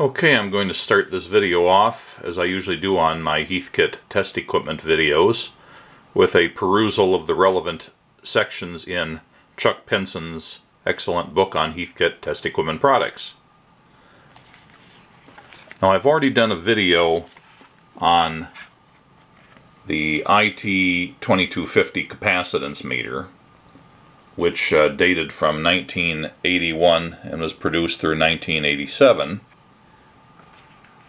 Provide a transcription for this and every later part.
Okay, I'm going to start this video off, as I usually do on my Heathkit test equipment videos, with a perusal of the relevant sections in Chuck Penson's excellent book on Heathkit test equipment products. Now I've already done a video on the IT2250 capacitance meter, which uh, dated from 1981 and was produced through 1987.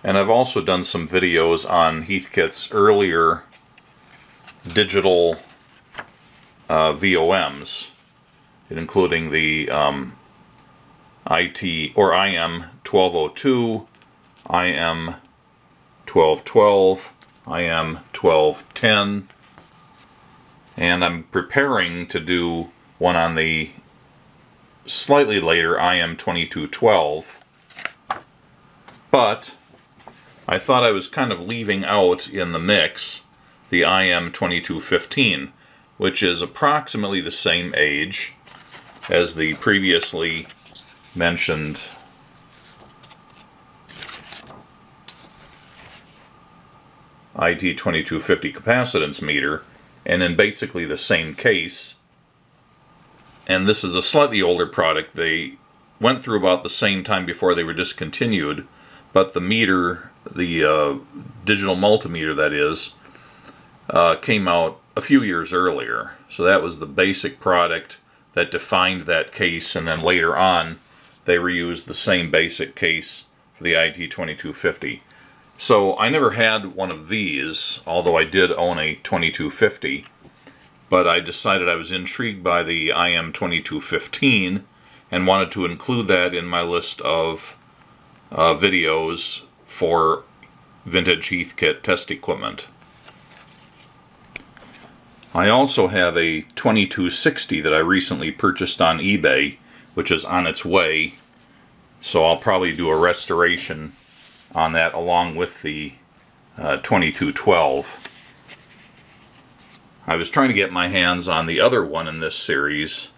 And I've also done some videos on Heathkit's earlier digital uh, VOMs, including the um, IT or IM 1202, IM 1212, IM 1210, and I'm preparing to do one on the slightly later IM 2212, but I thought I was kind of leaving out in the mix the IM2215, which is approximately the same age as the previously mentioned IT2250 capacitance meter, and in basically the same case. And this is a slightly older product. They went through about the same time before they were discontinued, but the meter, the uh, digital multimeter that is, uh, came out a few years earlier. So that was the basic product that defined that case, and then later on they reused the same basic case for the IT2250. So I never had one of these, although I did own a 2250, but I decided I was intrigued by the IM2215 and wanted to include that in my list of uh, videos for vintage Heathkit test equipment. I also have a 2260 that I recently purchased on eBay, which is on its way, so I'll probably do a restoration on that along with the uh, 2212. I was trying to get my hands on the other one in this series,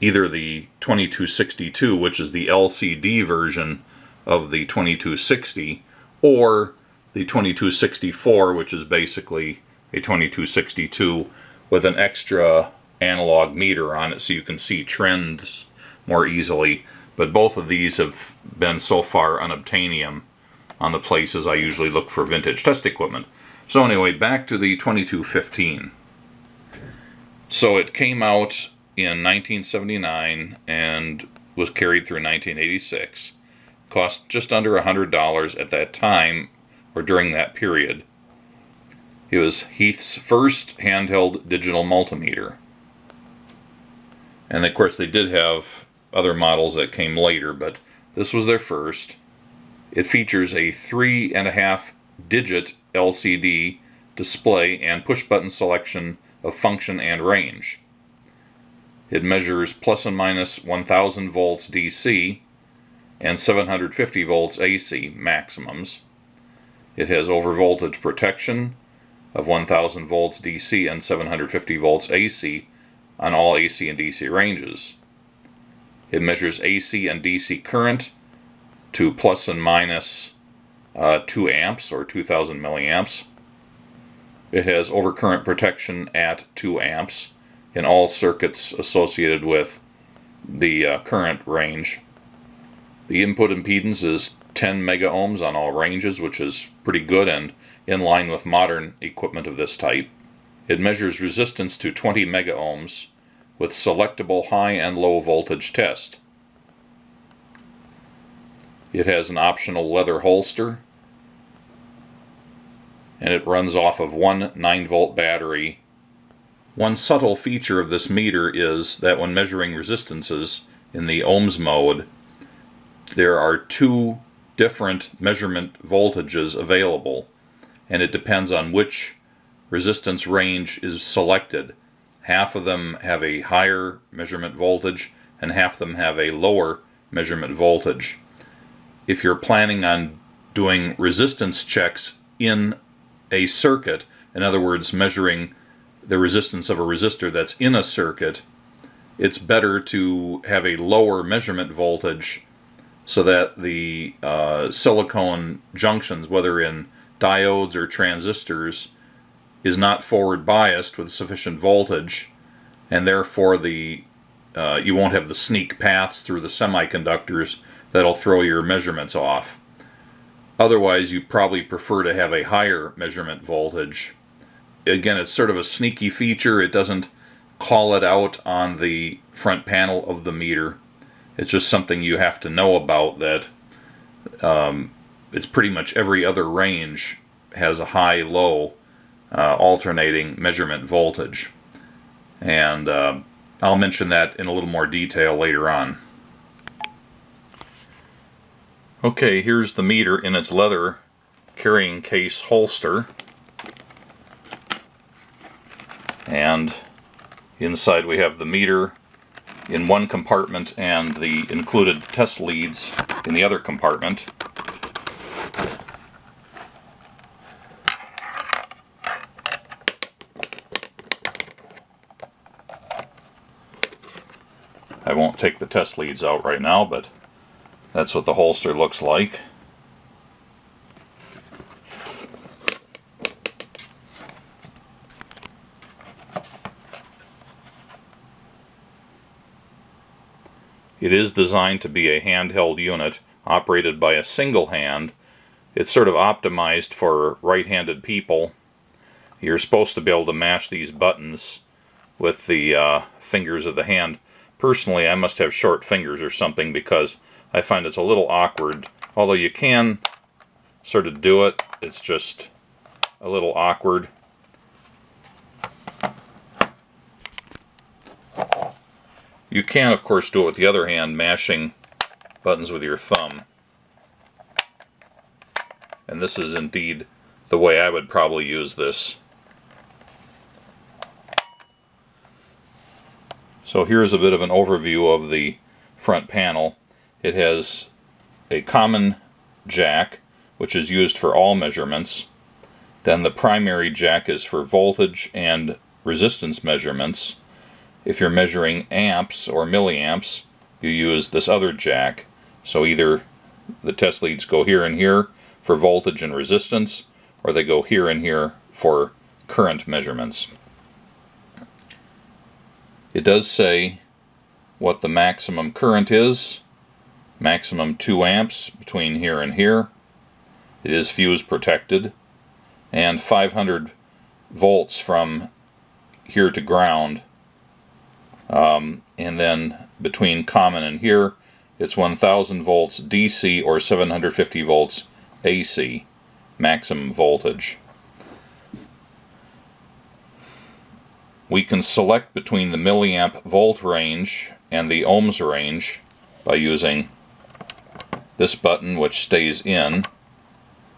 either the 2262, which is the LCD version of the 2260, or the 2264, which is basically a 2262 with an extra analog meter on it so you can see trends more easily. But both of these have been so far unobtainium on the places I usually look for vintage test equipment. So anyway, back to the 2215. So it came out in 1979 and was carried through 1986. Cost just under $100 at that time or during that period. It was Heath's first handheld digital multimeter. And of course they did have other models that came later, but this was their first. It features a three and a half digit LCD display and push button selection of function and range. It measures plus and minus 1000 volts DC and 750 volts AC maximums. It has overvoltage protection of 1000 volts DC and 750 volts AC on all AC and DC ranges. It measures AC and DC current to plus and minus, uh, 2 amps or 2000 milliamps. It has overcurrent protection at 2 amps in all circuits associated with the uh, current range. The input impedance is 10 mega ohms on all ranges, which is pretty good and in line with modern equipment of this type. It measures resistance to 20 mega ohms with selectable high and low voltage test. It has an optional leather holster and it runs off of one 9 volt battery. One subtle feature of this meter is that when measuring resistances in the ohms mode, there are two different measurement voltages available and it depends on which resistance range is selected. Half of them have a higher measurement voltage and half of them have a lower measurement voltage. If you're planning on doing resistance checks in a circuit, in other words measuring the resistance of a resistor that's in a circuit, it's better to have a lower measurement voltage so that the uh, silicon junctions, whether in diodes or transistors, is not forward biased with sufficient voltage, and therefore the uh, you won't have the sneak paths through the semiconductors that'll throw your measurements off. Otherwise, you probably prefer to have a higher measurement voltage. Again, it's sort of a sneaky feature. It doesn't call it out on the front panel of the meter. It's just something you have to know about that um, it's pretty much every other range has a high-low uh, alternating measurement voltage. And uh, I'll mention that in a little more detail later on. Okay, here's the meter in its leather carrying case holster. And inside we have the meter in one compartment and the included test leads in the other compartment. I won't take the test leads out right now, but that's what the holster looks like. It is designed to be a handheld unit operated by a single hand. It's sort of optimized for right-handed people. You're supposed to be able to mash these buttons with the uh, fingers of the hand. Personally, I must have short fingers or something because I find it's a little awkward. Although you can sort of do it, it's just a little awkward. You can, of course, do it with the other hand, mashing buttons with your thumb. And this is indeed the way I would probably use this. So here's a bit of an overview of the front panel. It has a common jack, which is used for all measurements. Then the primary jack is for voltage and resistance measurements. If you're measuring amps or milliamps, you use this other jack. So either the test leads go here and here for voltage and resistance, or they go here and here for current measurements. It does say what the maximum current is, maximum 2 amps between here and here. It is fuse protected, and 500 volts from here to ground. Um, and then between common and here, it's 1000 volts DC or 750 volts AC maximum voltage. We can select between the milliamp volt range and the ohms range by using this button which stays in.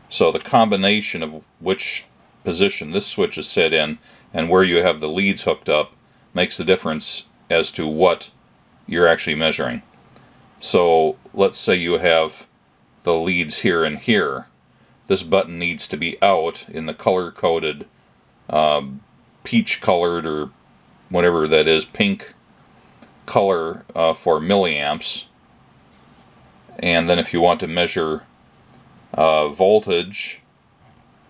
So the combination of which position this switch is set in and where you have the leads hooked up makes the difference as to what you're actually measuring. So let's say you have the leads here and here. This button needs to be out in the color-coded um, peach colored or whatever that is, pink color uh, for milliamps. And then if you want to measure uh, voltage,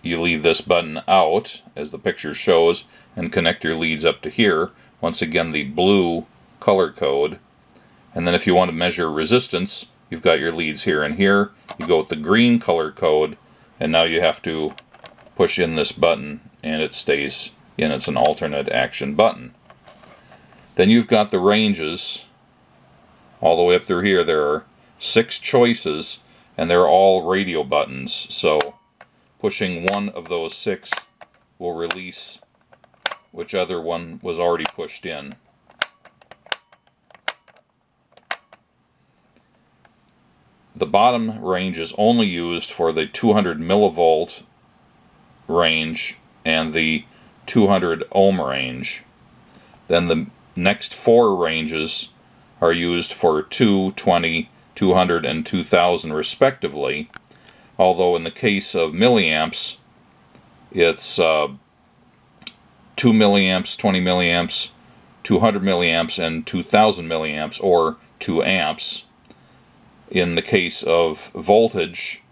you leave this button out, as the picture shows, and connect your leads up to here. Once again, the blue color code. And then if you want to measure resistance, you've got your leads here and here. You go with the green color code, and now you have to push in this button, and it stays and it's an alternate action button. Then you've got the ranges all the way up through here. There are six choices and they're all radio buttons. So pushing one of those six will release which other one was already pushed in. The bottom range is only used for the 200 millivolt range and the 200 ohm range. Then the next four ranges are used for 2, 20, 200, and 2000 respectively, although in the case of milliamps, it's uh, 2 milliamps, 20 milliamps, 200 milliamps, and 2000 milliamps, or 2 amps. in the case of voltage,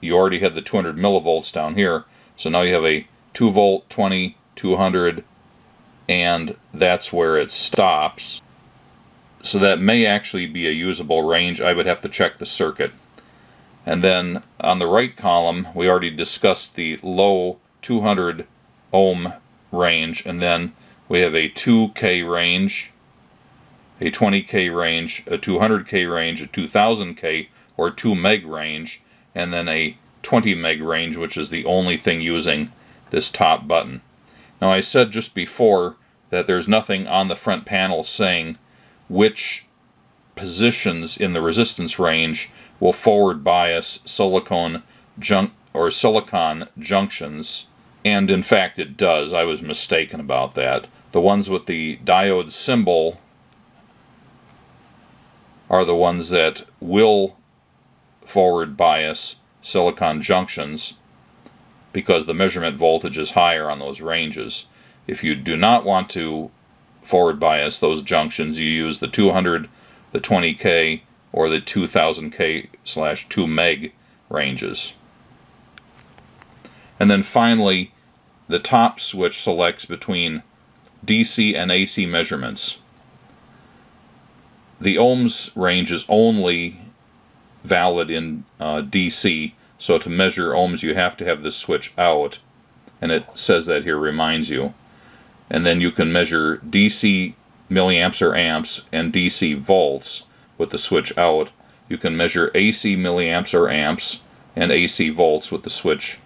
you already had the 200 millivolts down here, so now you have a 2 volt, 20, 200, and that's where it stops. So that may actually be a usable range. I would have to check the circuit. And then on the right column, we already discussed the low 200 ohm range, and then we have a 2K range, a 20K range, a 200K range, a 2000K or 2 meg range, and then a 20 meg range, which is the only thing using this top button. Now I said just before that there's nothing on the front panel saying which positions in the resistance range will forward bias silicone junk or silicon junctions and in fact it does I was mistaken about that the ones with the diode symbol are the ones that will forward bias silicon junctions because the measurement voltage is higher on those ranges. If you do not want to forward bias those junctions, you use the 200, the 20K, or the 2000K slash 2 meg ranges. And then finally, the top switch selects between DC and AC measurements. The ohms range is only valid in uh, DC, so to measure ohms you have to have this switch out, and it says that here, reminds you. And then you can measure DC milliamps or amps and DC volts with the switch out. You can measure AC milliamps or amps and AC volts with the switch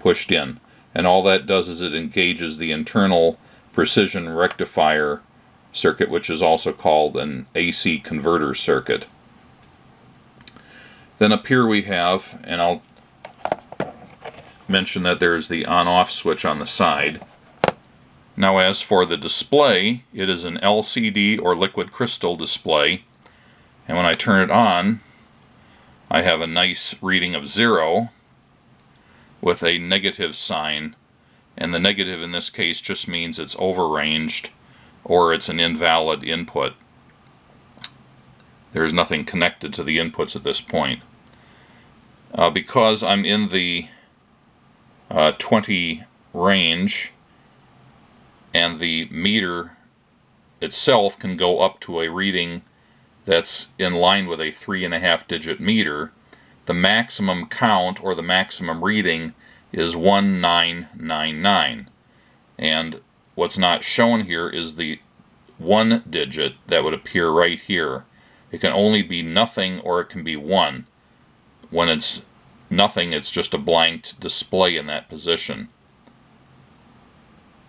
pushed in. And all that does is it engages the internal precision rectifier circuit, which is also called an AC converter circuit. Then up here we have, and I'll mention that there's the on-off switch on the side. Now as for the display, it is an LCD or liquid crystal display. And when I turn it on, I have a nice reading of zero with a negative sign. And the negative in this case just means it's overranged or it's an invalid input. There's nothing connected to the inputs at this point. Uh, because I'm in the uh, 20 range and the meter itself can go up to a reading that's in line with a three and a half digit meter, the maximum count or the maximum reading is 1999. And what's not shown here is the one digit that would appear right here. It can only be nothing or it can be one. When it's nothing, it's just a blank display in that position.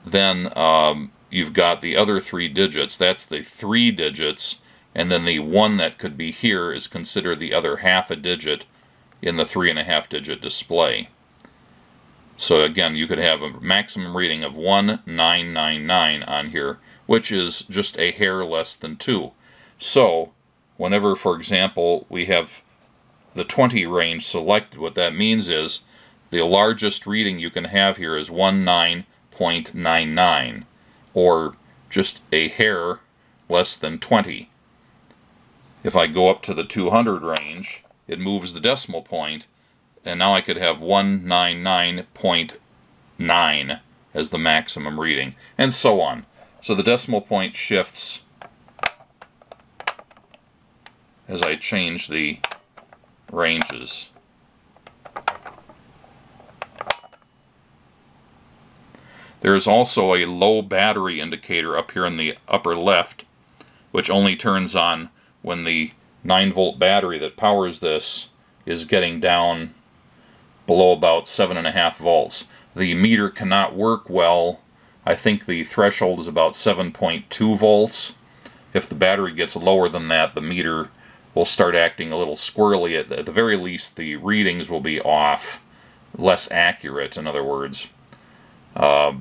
Then um, you've got the other three digits. That's the three digits, and then the one that could be here is considered the other half a digit in the three and a half digit display. So again, you could have a maximum reading of 1999 on here, which is just a hair less than 2. So, whenever, for example, we have the 20 range selected, what that means is the largest reading you can have here is 19.99, or just a hair less than 20. If I go up to the 200 range, it moves the decimal point, and now I could have 199.9 as the maximum reading, and so on. So the decimal point shifts as I change the ranges. There is also a low battery indicator up here in the upper left, which only turns on when the 9 volt battery that powers this is getting down below about 7.5 volts. The meter cannot work well. I think the threshold is about 7.2 volts. If the battery gets lower than that, the meter will start acting a little squirrely. At the very least, the readings will be off, less accurate, in other words. Uh,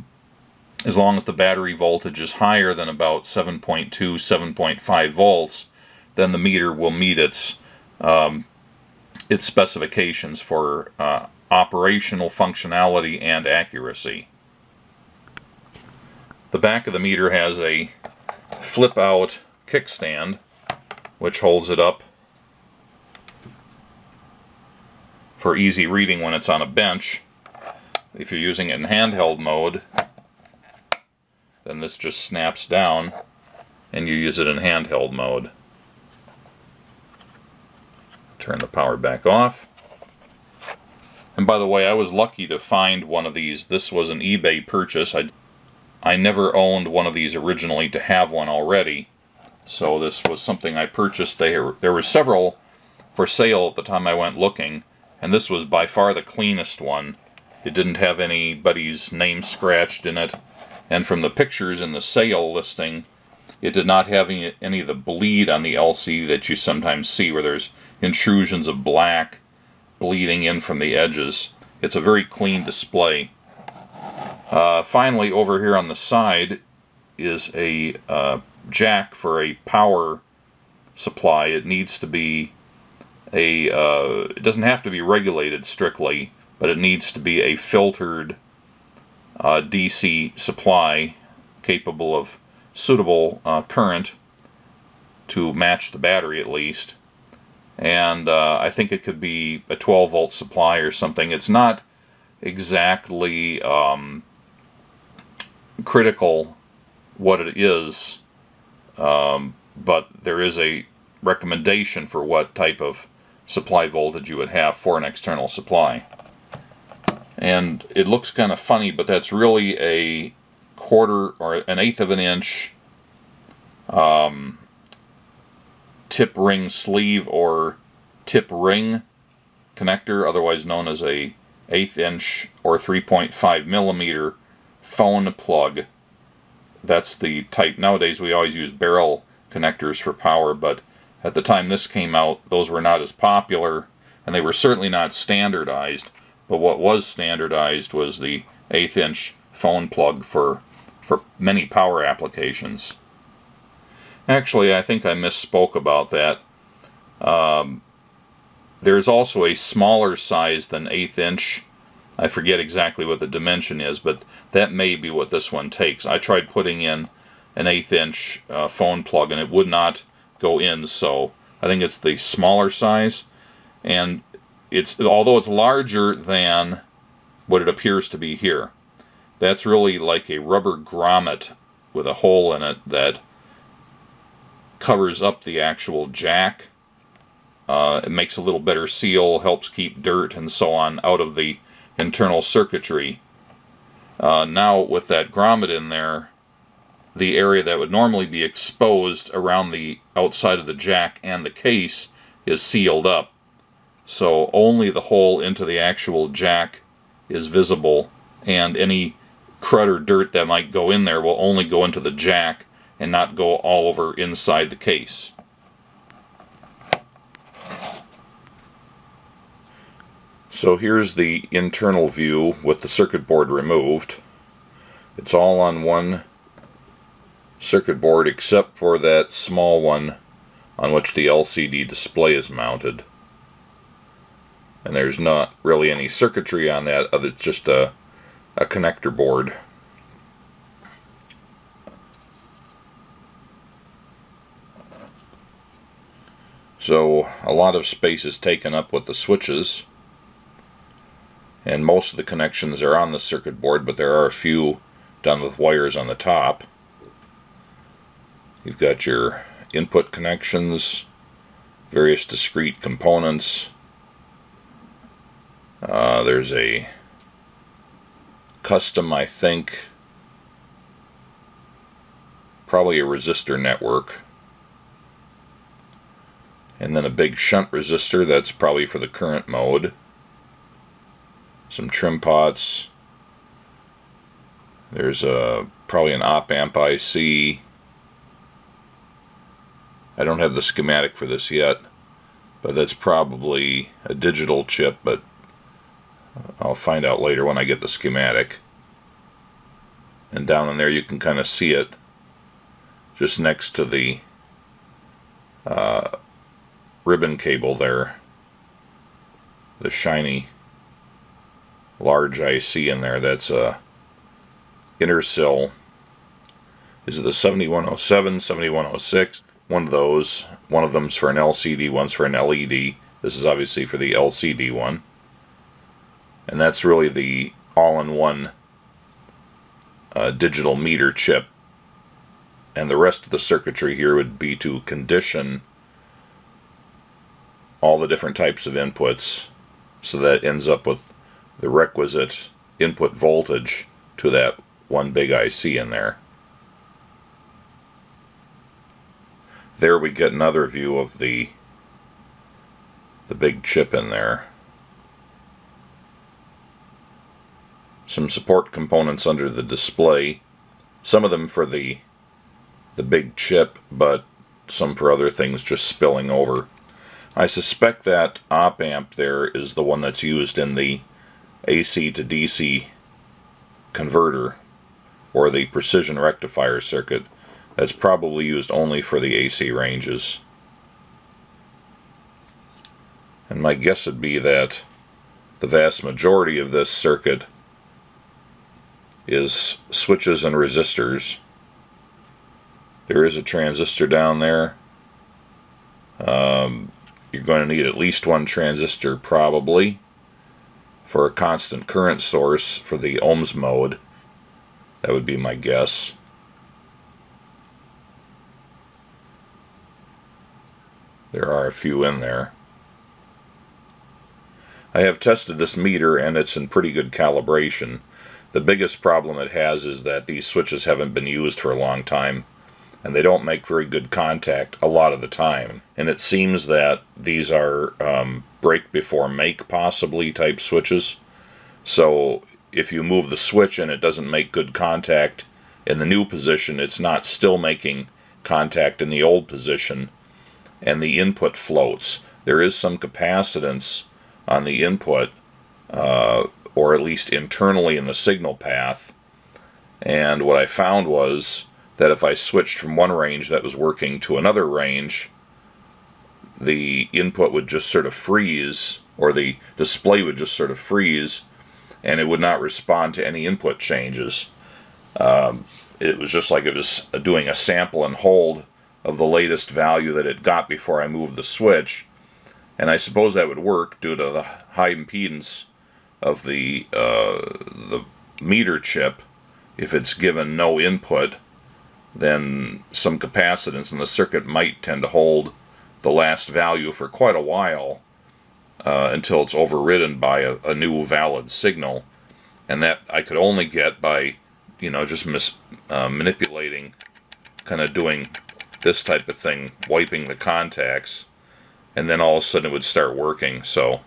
as long as the battery voltage is higher than about 7.2, 7.5 volts, then the meter will meet its um, its specifications for uh, operational functionality and accuracy. The back of the meter has a flip out kickstand which holds it up for easy reading when it's on a bench. If you're using it in handheld mode, then this just snaps down and you use it in handheld mode. Turn the power back off. And by the way, I was lucky to find one of these. This was an eBay purchase. I, I never owned one of these originally to have one already. So this was something I purchased. There, there were several for sale at the time I went looking, and this was by far the cleanest one. It didn't have anybody's name scratched in it, and from the pictures in the sale listing, it did not have any, any of the bleed on the LCD that you sometimes see where there's intrusions of black bleeding in from the edges. It's a very clean display. Uh, finally, over here on the side is a uh, jack for a power supply. It needs to be a, uh, it doesn't have to be regulated strictly, but it needs to be a filtered uh, DC supply capable of suitable uh, current to match the battery at least and uh, I think it could be a 12 volt supply or something. It's not exactly um, critical what it is, um, but there is a recommendation for what type of supply voltage you would have for an external supply. And it looks kind of funny, but that's really a quarter or an eighth of an inch um, tip ring sleeve or tip ring connector, otherwise known as a eighth inch or 3.5 millimeter phone plug. That's the type. Nowadays we always use barrel connectors for power, but at the time this came out, those were not as popular, and they were certainly not standardized. But what was standardized was the eighth inch phone plug for for many power applications. Actually, I think I misspoke about that. Um, there's also a smaller size than eighth inch. I forget exactly what the dimension is, but that may be what this one takes. I tried putting in an eighth inch uh, phone plug and it would not go in, so I think it's the smaller size. And it's although it's larger than what it appears to be here. That's really like a rubber grommet with a hole in it that covers up the actual jack. Uh, it makes a little better seal, helps keep dirt and so on out of the internal circuitry. Uh, now with that grommet in there, the area that would normally be exposed around the outside of the jack and the case is sealed up. So only the hole into the actual jack is visible and any crud or dirt that might go in there will only go into the jack and not go all over inside the case. So here's the internal view with the circuit board removed. It's all on one circuit board except for that small one on which the LCD display is mounted. And there's not really any circuitry on that, other it's just a, a connector board. So a lot of space is taken up with the switches and most of the connections are on the circuit board but there are a few done with wires on the top. You've got your input connections, various discrete components. Uh, there's a custom, I think, probably a resistor network and then a big shunt resistor that's probably for the current mode. Some trim pots. There's a probably an op amp IC I don't have the schematic for this yet but that's probably a digital chip but I'll find out later when I get the schematic. And down in there you can kind of see it just next to the uh, ribbon cable there. The shiny large IC in there that's a Intersil. Is it the 7107, 7106? One of those. One of them's for an LCD, one's for an LED. This is obviously for the LCD one. And that's really the all-in-one uh, digital meter chip. And the rest of the circuitry here would be to condition all the different types of inputs so that it ends up with the requisite input voltage to that one big IC in there. There we get another view of the the big chip in there. Some support components under the display. Some of them for the the big chip, but some for other things just spilling over. I suspect that op amp there is the one that's used in the AC to DC converter or the precision rectifier circuit that's probably used only for the AC ranges. And my guess would be that the vast majority of this circuit is switches and resistors. There is a transistor down there. Um, you're going to need at least one transistor probably for a constant current source for the ohms mode. That would be my guess. There are a few in there. I have tested this meter and it's in pretty good calibration. The biggest problem it has is that these switches haven't been used for a long time and they don't make very good contact a lot of the time. And it seems that these are um, break before make possibly type switches. So if you move the switch and it doesn't make good contact in the new position, it's not still making contact in the old position and the input floats. There is some capacitance on the input, uh, or at least internally in the signal path. And what I found was that if I switched from one range that was working to another range, the input would just sort of freeze, or the display would just sort of freeze, and it would not respond to any input changes. Um, it was just like it was doing a sample and hold of the latest value that it got before I moved the switch. And I suppose that would work due to the high impedance of the, uh, the meter chip. If it's given no input, then some capacitance in the circuit might tend to hold the last value for quite a while uh, until it's overridden by a, a, new valid signal. And that I could only get by, you know, just mis, uh, manipulating, kind of doing this type of thing, wiping the contacts, and then all of a sudden it would start working. So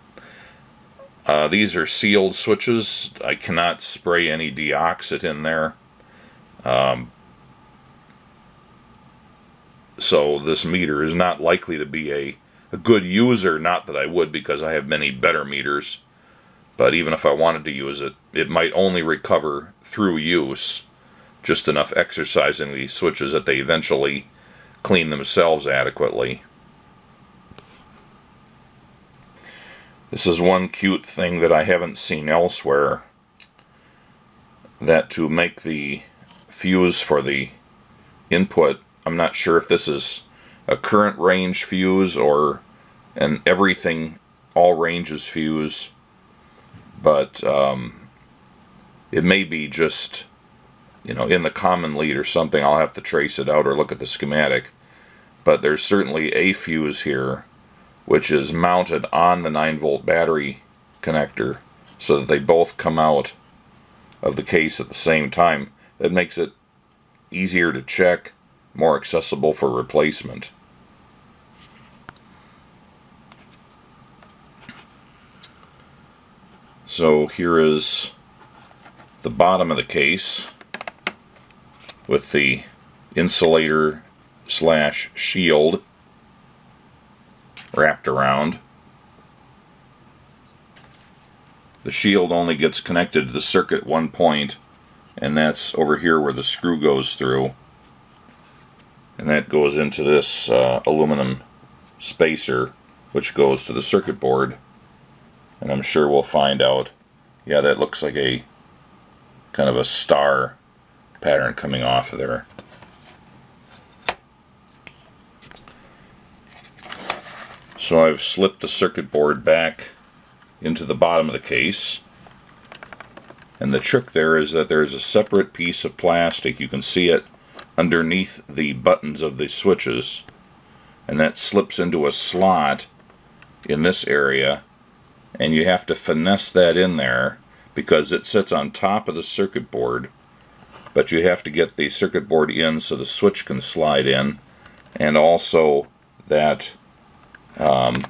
uh, these are sealed switches. I cannot spray any deoxit in there. Um, so this meter is not likely to be a, a good user, not that I would because I have many better meters, but even if I wanted to use it, it might only recover through use, just enough exercising these switches that they eventually clean themselves adequately. This is one cute thing that I haven't seen elsewhere. That to make the fuse for the input, I'm not sure if this is a current range fuse or an everything all ranges fuse, but um, it may be just you know, in the common lead or something. I'll have to trace it out or look at the schematic. But there's certainly a fuse here, which is mounted on the 9 volt battery connector so that they both come out of the case at the same time. That makes it easier to check, more accessible for replacement. So here is the bottom of the case with the insulator slash shield wrapped around. The shield only gets connected to the circuit one point and that's over here where the screw goes through and that goes into this uh, aluminum spacer which goes to the circuit board and I'm sure we'll find out yeah that looks like a kind of a star pattern coming off of there. So I've slipped the circuit board back into the bottom of the case And the trick there is that there's a separate piece of plastic. You can see it underneath the buttons of the switches. And that slips into a slot in this area. And you have to finesse that in there because it sits on top of the circuit board. But you have to get the circuit board in so the switch can slide in. And also that um,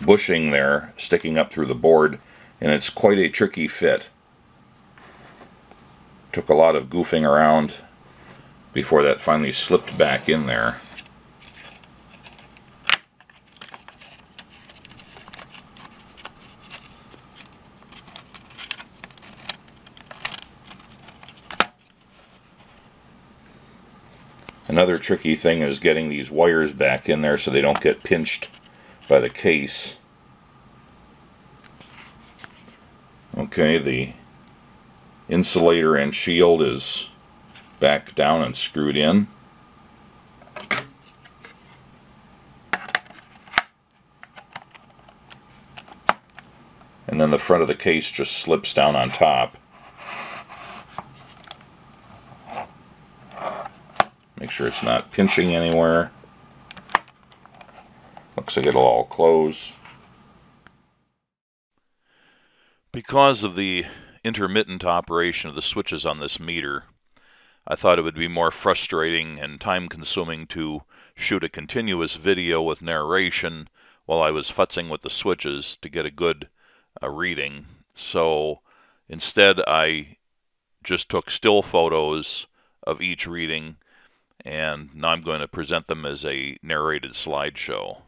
bushing there sticking up through the board and it's quite a tricky fit. Took a lot of goofing around before that finally slipped back in there. Another tricky thing is getting these wires back in there so they don't get pinched by the case. Okay, the insulator and shield is back down and screwed in. And then the front of the case just slips down on top. Make sure it's not pinching anywhere. Looks like it'll all close. Because of the intermittent operation of the switches on this meter, I thought it would be more frustrating and time consuming to shoot a continuous video with narration while I was futzing with the switches to get a good uh, reading. So instead I just took still photos of each reading and now I'm going to present them as a narrated slideshow.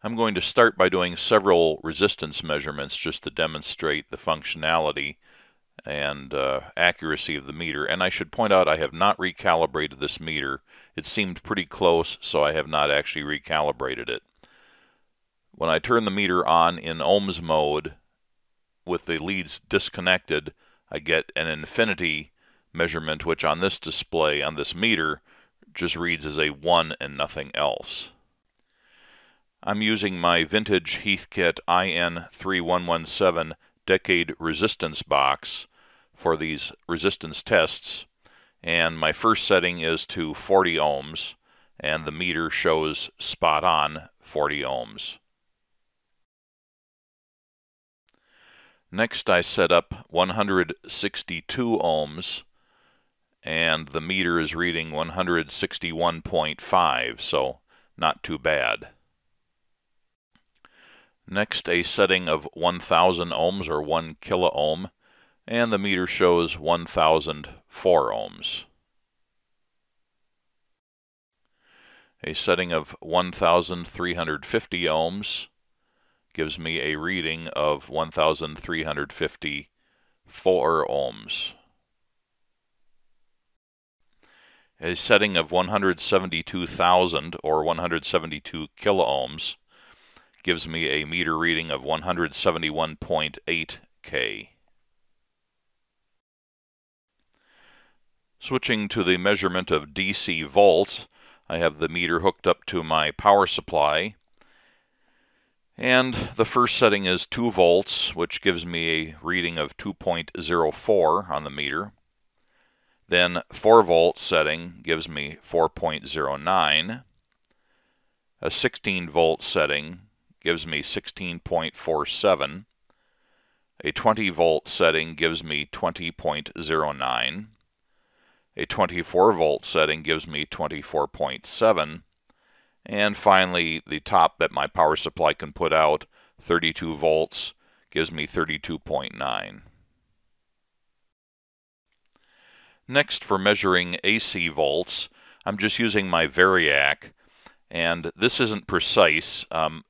I'm going to start by doing several resistance measurements just to demonstrate the functionality and uh, accuracy of the meter. And I should point out I have not recalibrated this meter. It seemed pretty close, so I have not actually recalibrated it. When I turn the meter on in ohms mode with the leads disconnected, I get an infinity measurement, which on this display, on this meter, just reads as a 1 and nothing else. I'm using my vintage Heathkit IN3117 decade resistance box for these resistance tests and my first setting is to 40 ohms and the meter shows spot on 40 ohms. Next I set up 162 ohms and the meter is reading 161.5, so not too bad. Next, a setting of 1000 ohms or 1 kiloohm, and the meter shows 1004 ohms. A setting of 1350 ohms gives me a reading of 1354 ohms. a setting of 172,000 or 172 kiloohms gives me a meter reading of 171.8 K. Switching to the measurement of DC volts, I have the meter hooked up to my power supply. And the first setting is 2 volts, which gives me a reading of 2.04 on the meter. Then 4 volt setting gives me 4.09. A 16 volt setting gives me 16.47. A 20 volt setting gives me 20.09. A 24 volt setting gives me 24.7. And finally, the top that my power supply can put out, 32 volts, gives me 32.9. Next, for measuring AC volts, I'm just using my Variac, and this isn't precise. Um,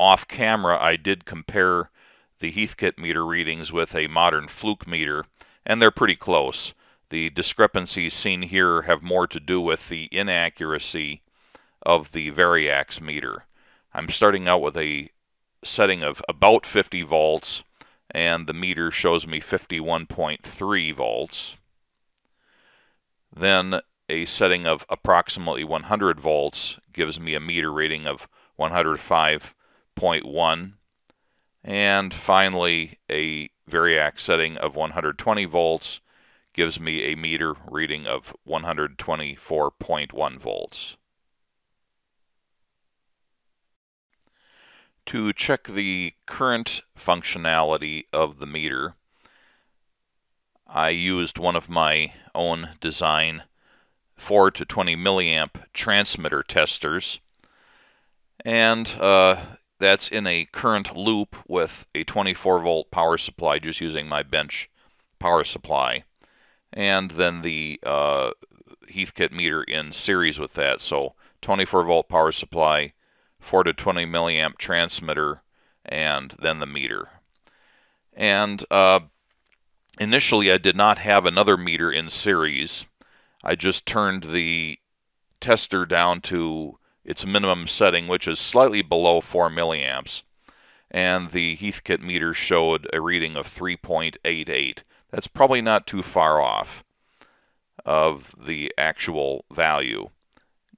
off camera, I did compare the Heathkit meter readings with a modern fluke meter, and they're pretty close. The discrepancies seen here have more to do with the inaccuracy of the Variac's meter. I'm starting out with a setting of about 50 volts, and the meter shows me 51.3 volts. Then a setting of approximately 100 volts gives me a meter reading of 105.1. And finally, a Variac setting of 120 volts gives me a meter reading of 124.1 volts. To check the current functionality of the meter, I used one of my own design 4 to 20 milliamp transmitter testers and uh, that's in a current loop with a 24 volt power supply just using my bench power supply. And then the uh, Heathkit meter in series with that. So 24 volt power supply 4 to 20 milliamp transmitter and then the meter. And uh, initially I did not have another meter in series. I just turned the tester down to its minimum setting, which is slightly below 4 milliamps. And the Heathkit meter showed a reading of 3.88. That's probably not too far off of the actual value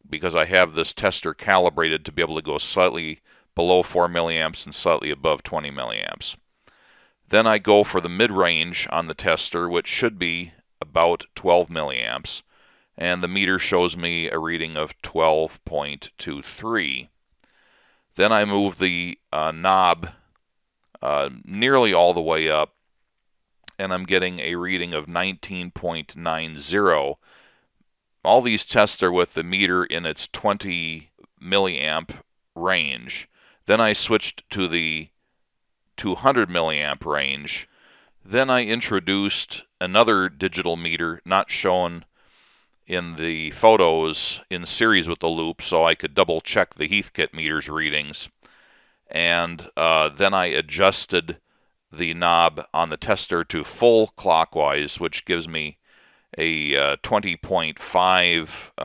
because I have this tester calibrated to be able to go slightly below 4 milliamps and slightly above 20 milliamps. Then I go for the mid-range on the tester, which should be about 12 milliamps and the meter shows me a reading of 12.23. Then I move the uh, knob uh, nearly all the way up, and I'm getting a reading of 19.90. All these tests are with the meter in its 20 milliamp range. Then I switched to the 200 milliamp range. Then I introduced another digital meter not shown in the photos in series with the loop so I could double check the Heathkit meters readings. And uh, then I adjusted the knob on the tester to full clockwise, which gives me a uh, 20.5 uh,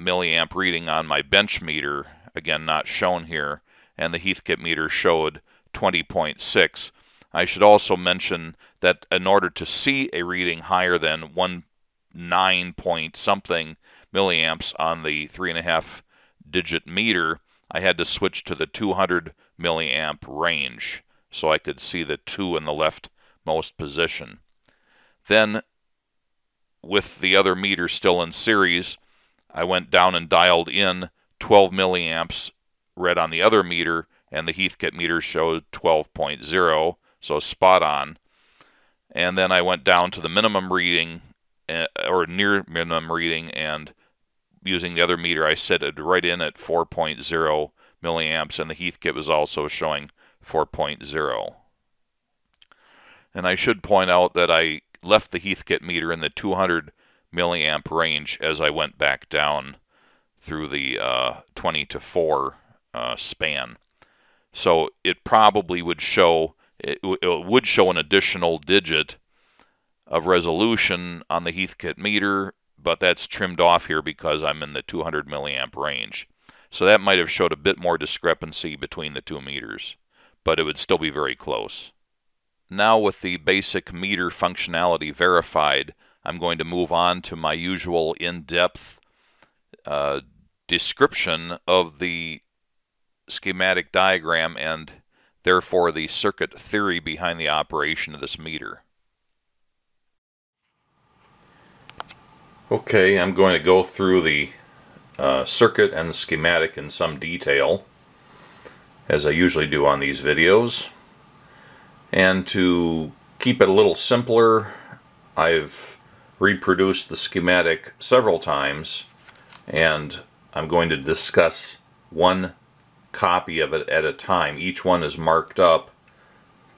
milliamp reading on my bench meter, again not shown here, and the Heathkit meter showed 20.6. I should also mention that in order to see a reading higher than 1 nine point something milliamps on the three and a half digit meter, I had to switch to the 200 milliamp range so I could see the two in the leftmost position. Then, with the other meter still in series, I went down and dialed in 12 milliamps read on the other meter, and the Heathkit meter showed 12.0, so spot on. And then I went down to the minimum reading or near minimum reading and using the other meter I set it right in at 4.0 milliamps and the Heathkit was also showing 4.0 and I should point out that I left the Heathkit meter in the 200 milliamp range as I went back down through the uh, 20 to 4 uh, span. So it probably would show it, it would show an additional digit of resolution on the Heathkit meter, but that's trimmed off here because I'm in the 200 milliamp range. So that might have showed a bit more discrepancy between the two meters, but it would still be very close. Now with the basic meter functionality verified, I'm going to move on to my usual in-depth uh, description of the schematic diagram and therefore the circuit theory behind the operation of this meter. Okay, I'm going to go through the uh, circuit and the schematic in some detail, as I usually do on these videos. And to keep it a little simpler, I've reproduced the schematic several times, and I'm going to discuss one copy of it at a time. Each one is marked up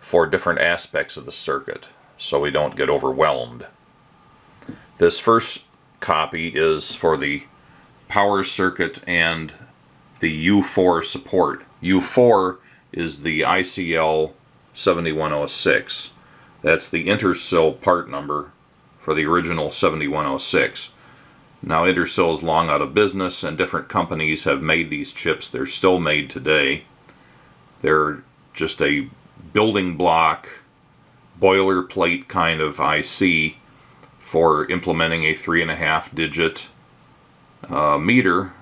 for different aspects of the circuit, so we don't get overwhelmed. This first copy is for the power circuit and the U4 support. U4 is the ICL 7106. That's the Intersil part number for the original 7106. Now Intersil is long out of business and different companies have made these chips. They're still made today. They're just a building block, boilerplate kind of IC for implementing a three and a half digit uh, meter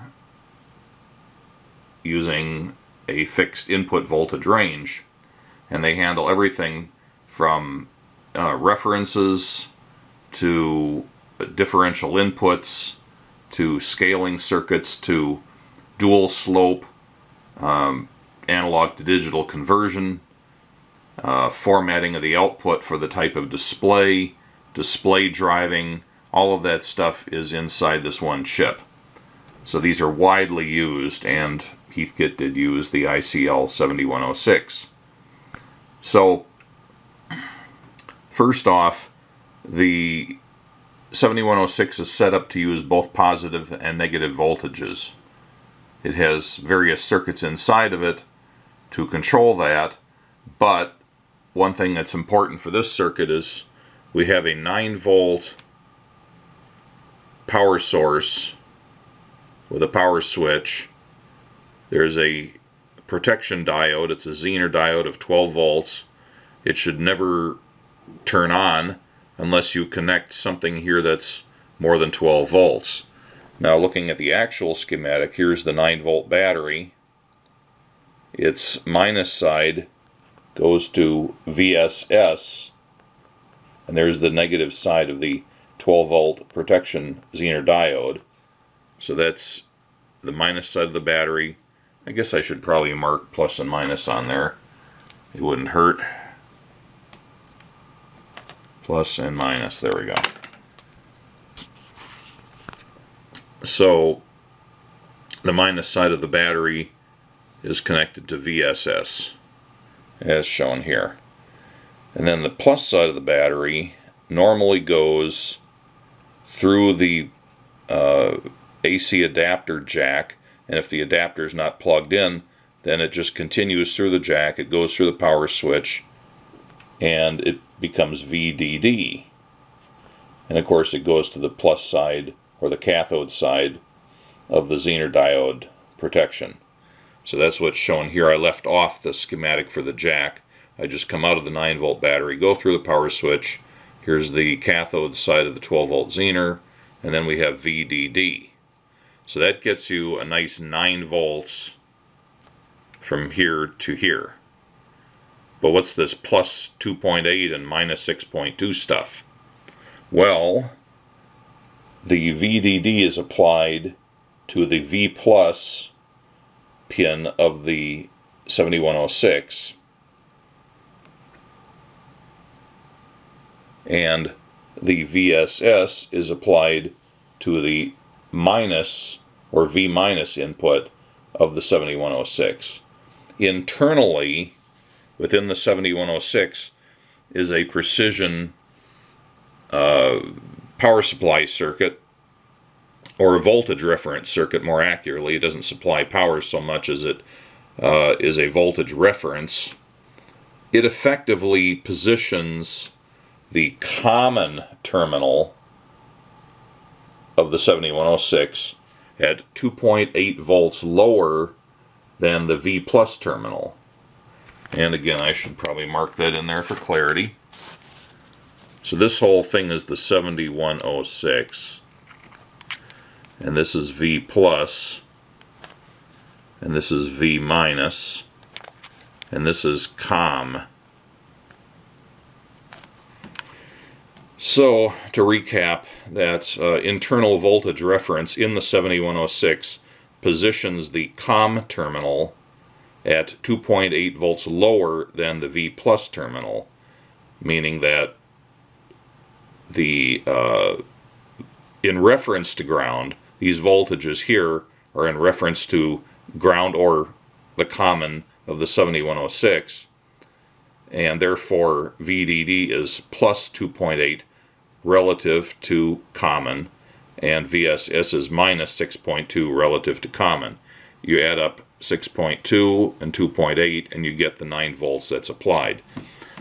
using a fixed input voltage range. and they handle everything from uh, references to differential inputs to scaling circuits to dual slope, um, analog to digital conversion, uh, formatting of the output for the type of display, display driving, all of that stuff is inside this one chip. So these are widely used, and Heathkit did use the ICL 7106. So, first off, the 7106 is set up to use both positive and negative voltages. It has various circuits inside of it to control that, but one thing that's important for this circuit is we have a 9 volt power source with a power switch. There's a protection diode. It's a Zener diode of 12 volts. It should never turn on unless you connect something here that's more than 12 volts. Now looking at the actual schematic, here's the 9 volt battery. Its minus side goes to VSS and there's the negative side of the 12 volt protection Zener diode. So that's the minus side of the battery. I guess I should probably mark plus and minus on there. It wouldn't hurt. Plus and minus, there we go. So the minus side of the battery is connected to VSS as shown here. And then the plus side of the battery normally goes through the uh, AC adapter jack. And if the adapter is not plugged in then it just continues through the jack. It goes through the power switch and it becomes VDD and of course it goes to the plus side or the cathode side of the Zener diode protection. So that's what's shown here. I left off the schematic for the jack I just come out of the 9 volt battery go through the power switch here's the cathode side of the 12 volt Zener and then we have VDD so that gets you a nice 9 volts from here to here. But what's this plus 2.8 and minus 6.2 stuff? Well, the VDD is applied to the V plus pin of the 7106 and the VSS is applied to the minus or V minus input of the 7106. Internally, within the 7106, is a precision uh, power supply circuit or a voltage reference circuit more accurately. It doesn't supply power so much as it uh, is a voltage reference. It effectively positions the common terminal of the 7106 at 2.8 volts lower than the V plus terminal. And again, I should probably mark that in there for clarity. So this whole thing is the 7106. And this is V plus. And this is V minus. And this is COM. So, to recap, that uh, internal voltage reference in the 7106 positions the COM terminal at 2.8 volts lower than the V plus terminal, meaning that the uh, in reference to ground, these voltages here are in reference to ground or the common of the 7106, and therefore VDD is plus 2.8 relative to common, and VSS is minus 6.2 relative to common. You add up 6.2 and 2.8 and you get the 9 volts that's applied.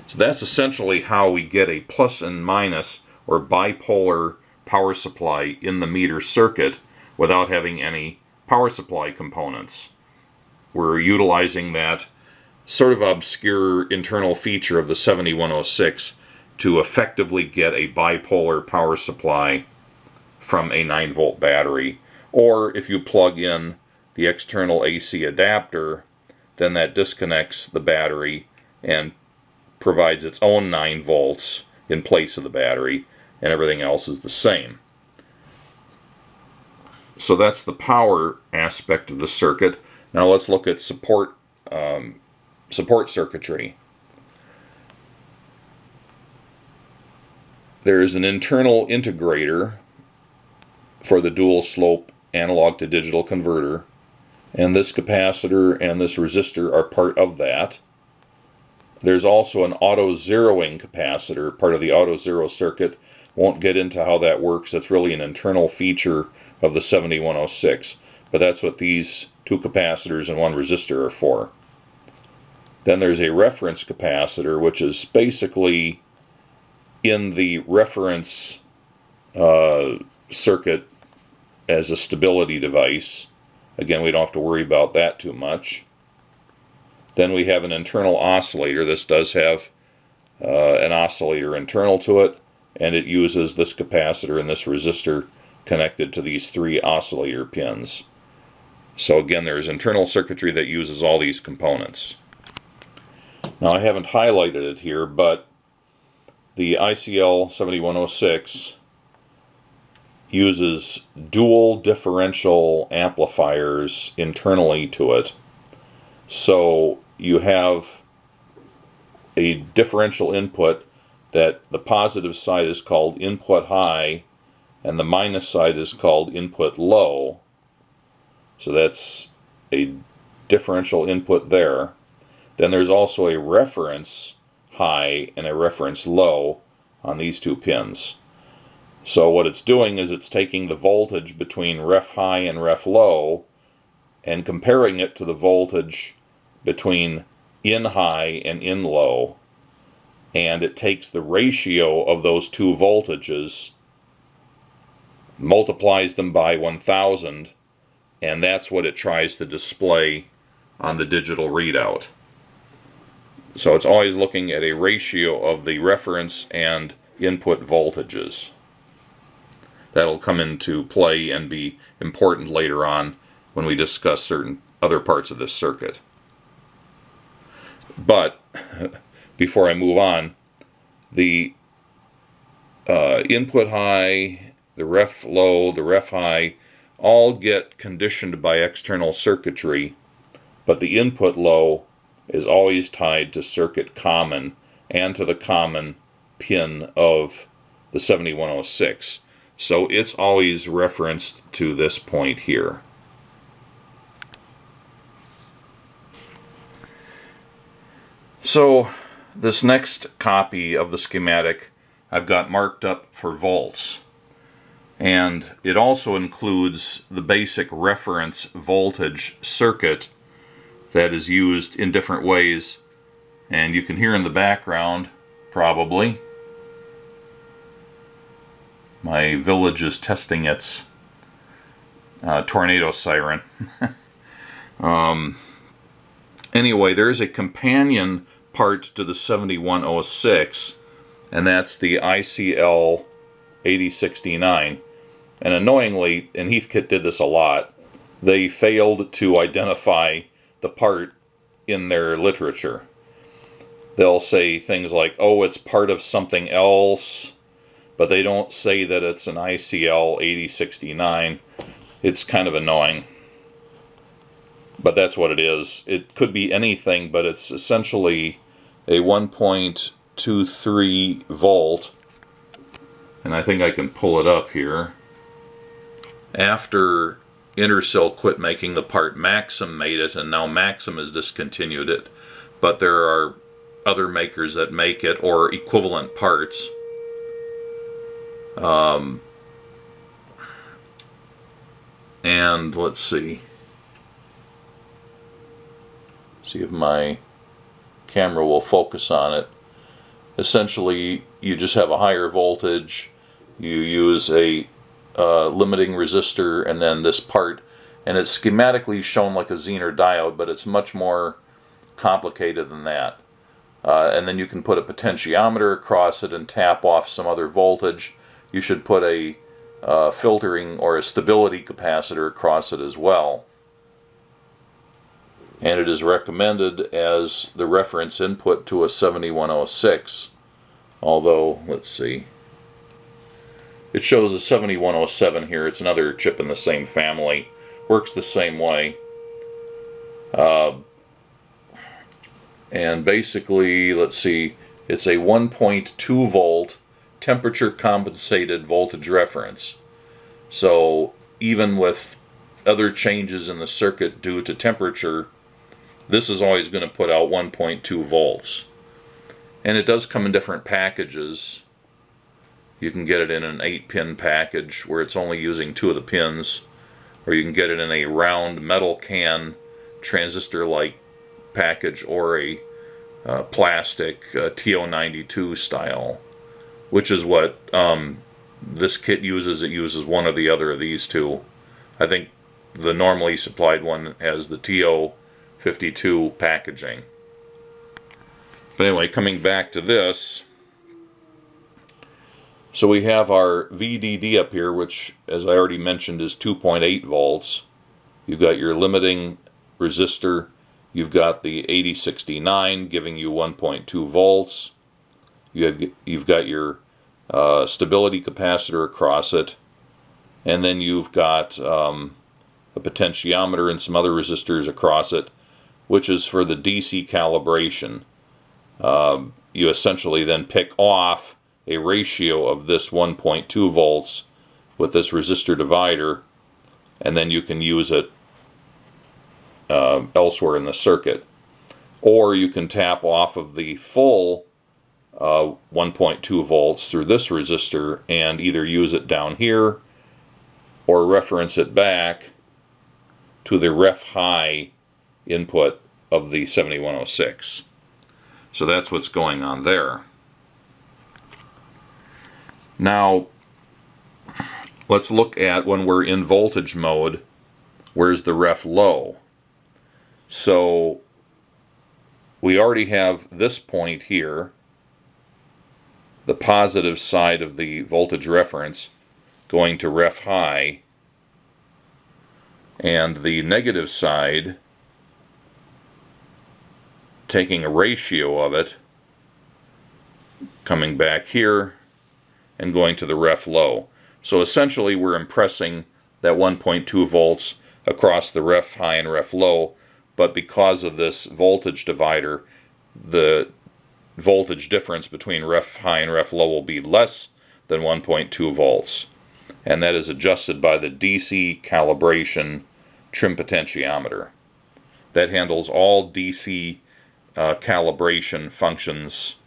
So that's essentially how we get a plus and minus or bipolar power supply in the meter circuit without having any power supply components. We're utilizing that sort of obscure internal feature of the 7106 to effectively get a bipolar power supply from a 9 volt battery. Or if you plug in the external AC adapter, then that disconnects the battery and provides its own 9 volts in place of the battery, and everything else is the same. So that's the power aspect of the circuit. Now let's look at support um, support circuitry. There is an internal integrator for the dual slope analog to digital converter and this capacitor and this resistor are part of that. There's also an auto zeroing capacitor, part of the auto zero circuit. Won't get into how that works. It's really an internal feature of the 7106. But that's what these two capacitors and one resistor are for. Then there's a reference capacitor, which is basically in the reference uh, circuit as a stability device. Again, we don't have to worry about that too much. Then we have an internal oscillator. This does have uh, an oscillator internal to it, and it uses this capacitor and this resistor connected to these three oscillator pins. So again, there's internal circuitry that uses all these components. Now I haven't highlighted it here, but the ICL 7106 uses dual differential amplifiers internally to it. So you have a differential input that the positive side is called input high and the minus side is called input low. So that's a differential input there. Then there's also a reference high and a reference low on these two pins. So what it's doing is it's taking the voltage between ref high and ref low and comparing it to the voltage between in high and in low and it takes the ratio of those two voltages multiplies them by 1000 and that's what it tries to display on the digital readout. So it's always looking at a ratio of the reference and input voltages. That'll come into play and be important later on when we discuss certain other parts of this circuit. But before I move on, the uh, input high, the ref low, the ref high, all get conditioned by external circuitry, but the input low is always tied to circuit common and to the common pin of the 7106. So it's always referenced to this point here. So this next copy of the schematic I've got marked up for volts. And it also includes the basic reference voltage circuit that is used in different ways. And you can hear in the background, probably, my village is testing its uh, tornado siren. um, anyway, there's a companion part to the 7106, and that's the ICL 8069. And annoyingly, and Heathkit did this a lot, they failed to identify the part in their literature. They'll say things like, oh, it's part of something else, but they don't say that it's an ICL 8069. It's kind of annoying. But that's what it is. It could be anything, but it's essentially a 1.23 volt. And I think I can pull it up here. After Intersil quit making the part, Maxim made it, and now Maxim has discontinued it. But there are other makers that make it, or equivalent parts. Um, and let's see. See if my camera will focus on it. Essentially, you just have a higher voltage. You use a uh, limiting resistor and then this part. And it's schematically shown like a Zener diode, but it's much more complicated than that. Uh, and then you can put a potentiometer across it and tap off some other voltage you should put a uh, filtering or a stability capacitor across it as well. and it is recommended as the reference input to a 7106 although let's see it shows a 7107 here it's another chip in the same family works the same way uh, and basically let's see it's a 1.2 volt temperature compensated voltage reference so even with other changes in the circuit due to temperature this is always going to put out 1.2 volts. And it does come in different packages. You can get it in an 8 pin package where it's only using two of the pins, or you can get it in a round metal can transistor like package or a uh, plastic uh, TO92 style, which is what um, this kit uses. It uses one or the other of these two. I think the normally supplied one has the TO 52 packaging. But anyway, coming back to this, so we have our VDD up here, which, as I already mentioned, is 2.8 volts. You've got your limiting resistor. You've got the 8069 giving you 1.2 volts. You have, you've got your uh, stability capacitor across it. And then you've got um, a potentiometer and some other resistors across it which is for the DC calibration. Um, you essentially then pick off a ratio of this 1.2 volts with this resistor divider and then you can use it uh, elsewhere in the circuit. Or you can tap off of the full uh, 1.2 volts through this resistor and either use it down here or reference it back to the ref high input of the 7106. So that's what's going on there. Now, let's look at when we're in voltage mode, where's the ref low? So we already have this point here, the positive side of the voltage reference going to ref high, and the negative side taking a ratio of it, coming back here, and going to the ref low. So essentially we're impressing that 1.2 volts across the ref high and ref low, but because of this voltage divider, the voltage difference between ref high and ref low will be less than 1.2 volts. And that is adjusted by the DC calibration trim potentiometer. That handles all DC uh, calibration functions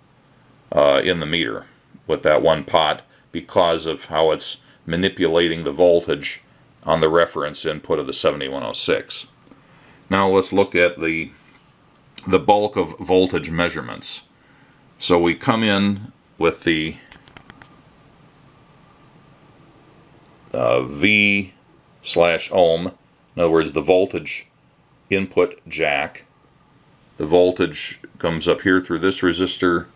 uh, in the meter with that one pot because of how it's manipulating the voltage on the reference input of the 7106. Now let's look at the the bulk of voltage measurements. So we come in with the uh, V slash ohm, in other words the voltage input jack the voltage comes up here through this resistor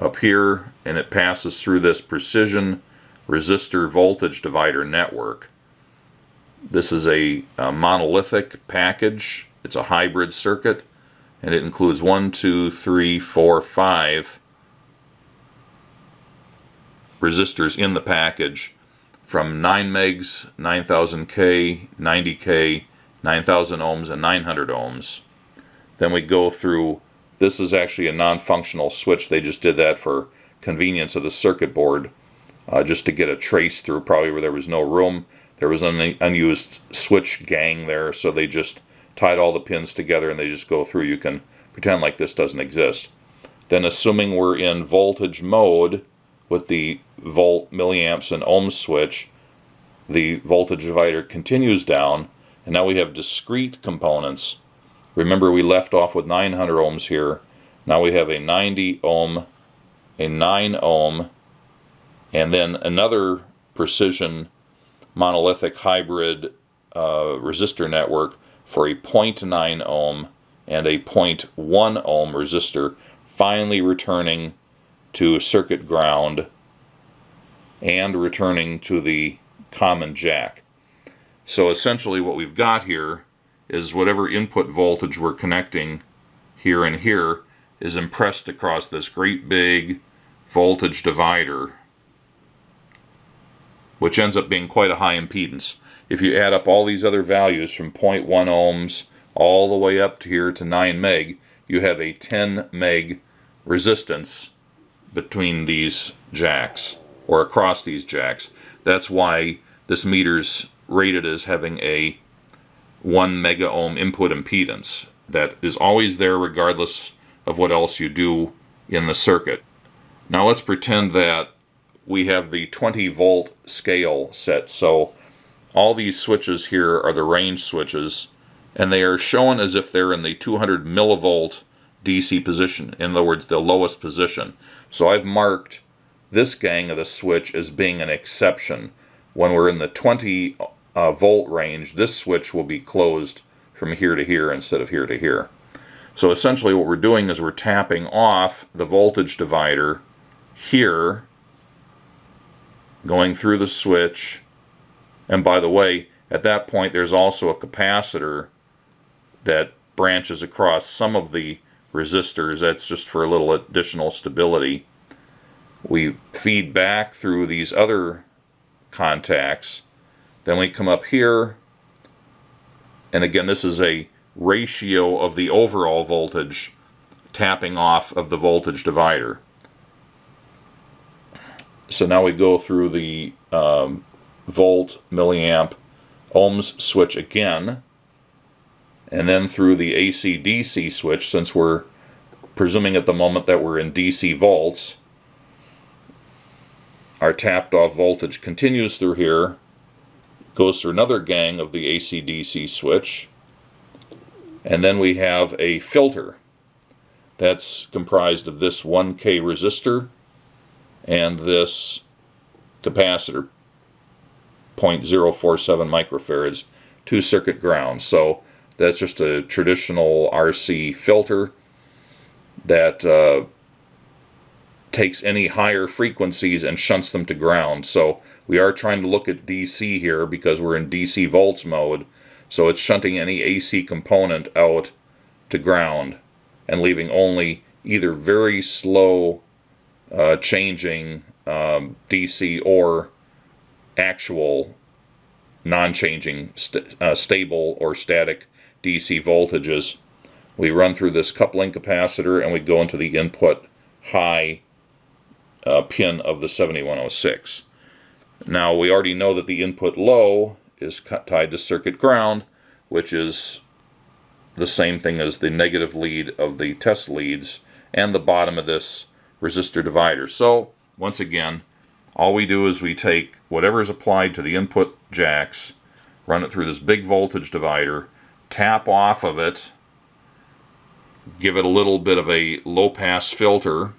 up here and it passes through this precision resistor voltage divider network. This is a, a, monolithic package. It's a hybrid circuit and it includes one, two, three, four, five resistors in the package from 9 megs, 9000K, 90K, 9000 ohms, and 900 ohms. Then we go through, this is actually a non-functional switch. They just did that for convenience of the circuit board, uh, just to get a trace through probably where there was no room. There was an unused switch gang there, so they just tied all the pins together and they just go through. You can pretend like this doesn't exist. Then assuming we're in voltage mode with the volt, milliamps, and ohms switch, the voltage divider continues down, and now we have discrete components Remember we left off with 900 ohms here. Now we have a 90 ohm, a 9 ohm, and then another precision monolithic hybrid uh, resistor network for a 0.9 ohm and a 0.1 ohm resistor, finally returning to circuit ground and returning to the common jack. So essentially what we've got here is whatever input voltage we're connecting here and here is impressed across this great big voltage divider, which ends up being quite a high impedance. If you add up all these other values from 0.1 ohms all the way up to here to 9 meg, you have a 10 meg resistance between these jacks or across these jacks. That's why this meter's rated as having a 1 mega ohm input impedance that is always there regardless of what else you do in the circuit. Now let's pretend that we have the 20 volt scale set. So all these switches here are the range switches and they are shown as if they're in the 200 millivolt DC position. In other words, the lowest position. So I've marked this gang of the switch as being an exception. When we're in the 20 uh, volt range, this switch will be closed from here to here instead of here to here. So essentially what we're doing is we're tapping off the voltage divider here, going through the switch, and by the way, at that point there's also a capacitor that branches across some of the resistors. That's just for a little additional stability. We feed back through these other contacts. Then we come up here, and again this is a ratio of the overall voltage tapping off of the voltage divider. So now we go through the um, volt, milliamp, ohms switch again, and then through the AC-DC switch, since we're presuming at the moment that we're in DC volts, our tapped off voltage continues through here, goes through another gang of the AC-DC switch, and then we have a filter that's comprised of this 1K resistor and this capacitor 0.047 microfarads to circuit ground so that's just a traditional RC filter that uh, takes any higher frequencies and shunts them to ground. So we are trying to look at DC here because we're in DC volts mode so it's shunting any AC component out to ground and leaving only either very slow uh, changing um, DC or actual non-changing st uh, stable or static DC voltages. We run through this coupling capacitor and we go into the input high uh, pin of the 7106. Now we already know that the input low is tied to circuit ground, which is the same thing as the negative lead of the test leads and the bottom of this resistor divider. So, once again, all we do is we take whatever is applied to the input jacks, run it through this big voltage divider, tap off of it, give it a little bit of a low-pass filter,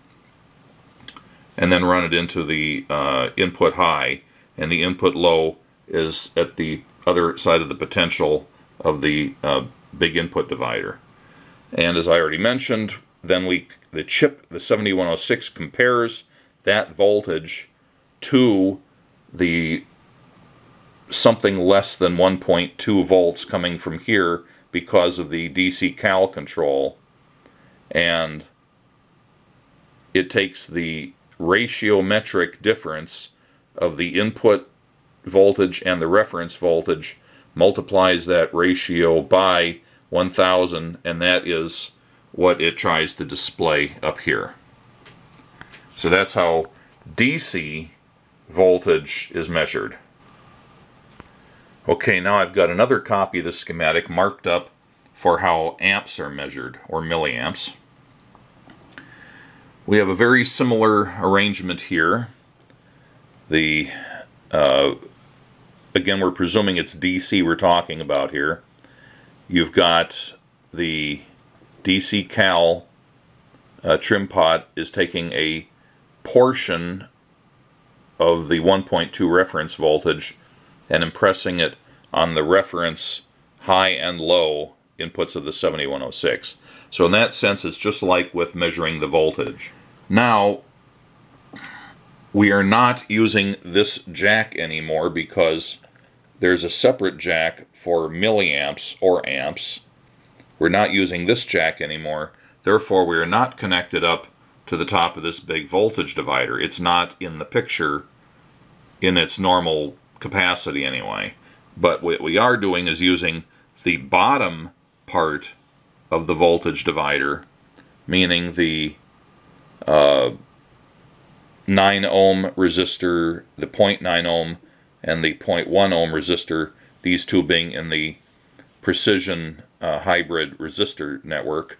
and then run it into the uh, input high. And the input low is at the other side of the potential of the uh, big input divider. And as I already mentioned, then we the chip, the 7106, compares that voltage to the something less than 1.2 volts coming from here because of the DC cal control. And it takes the ratio metric difference of the input voltage and the reference voltage, multiplies that ratio by 1000, and that is what it tries to display up here. So that's how DC voltage is measured. Okay, now I've got another copy of the schematic marked up for how amps are measured, or milliamps. We have a very similar arrangement here. The uh, again, we're presuming it's DC we're talking about here. You've got the DC cal uh, trim pot is taking a portion of the 1.2 reference voltage and impressing it on the reference high and low inputs of the 7106. So in that sense, it's just like with measuring the voltage. Now, we are not using this jack anymore because there's a separate jack for milliamps or amps. We're not using this jack anymore. Therefore, we are not connected up to the top of this big voltage divider. It's not in the picture in its normal capacity anyway. But what we are doing is using the bottom part of the voltage divider, meaning the uh, 9 ohm resistor, the 0.9 ohm, and the 0.1 ohm resistor, these two being in the precision uh, hybrid resistor network.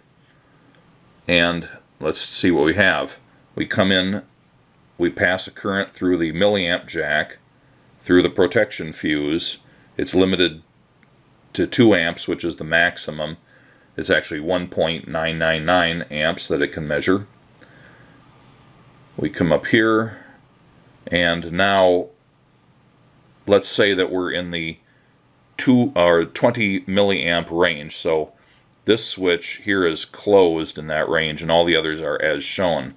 And let's see what we have. We come in, we pass a current through the milliamp jack, through the protection fuse. It's limited to 2 amps, which is the maximum. It's actually 1.999 amps that it can measure. We come up here, and now let's say that we're in the two or 20 milliamp range. So this switch here is closed in that range, and all the others are as shown.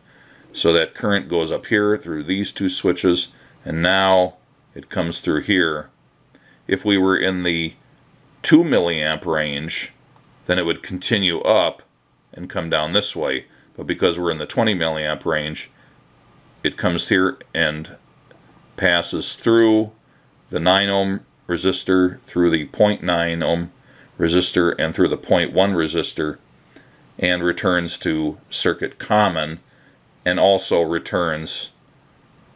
So that current goes up here through these two switches, and now it comes through here. If we were in the 2 milliamp range, then it would continue up and come down this way. But because we're in the 20 milliamp range, it comes here and passes through the 9 ohm resistor, through the 0.9 ohm resistor, and through the 0.1 resistor, and returns to circuit common, and also returns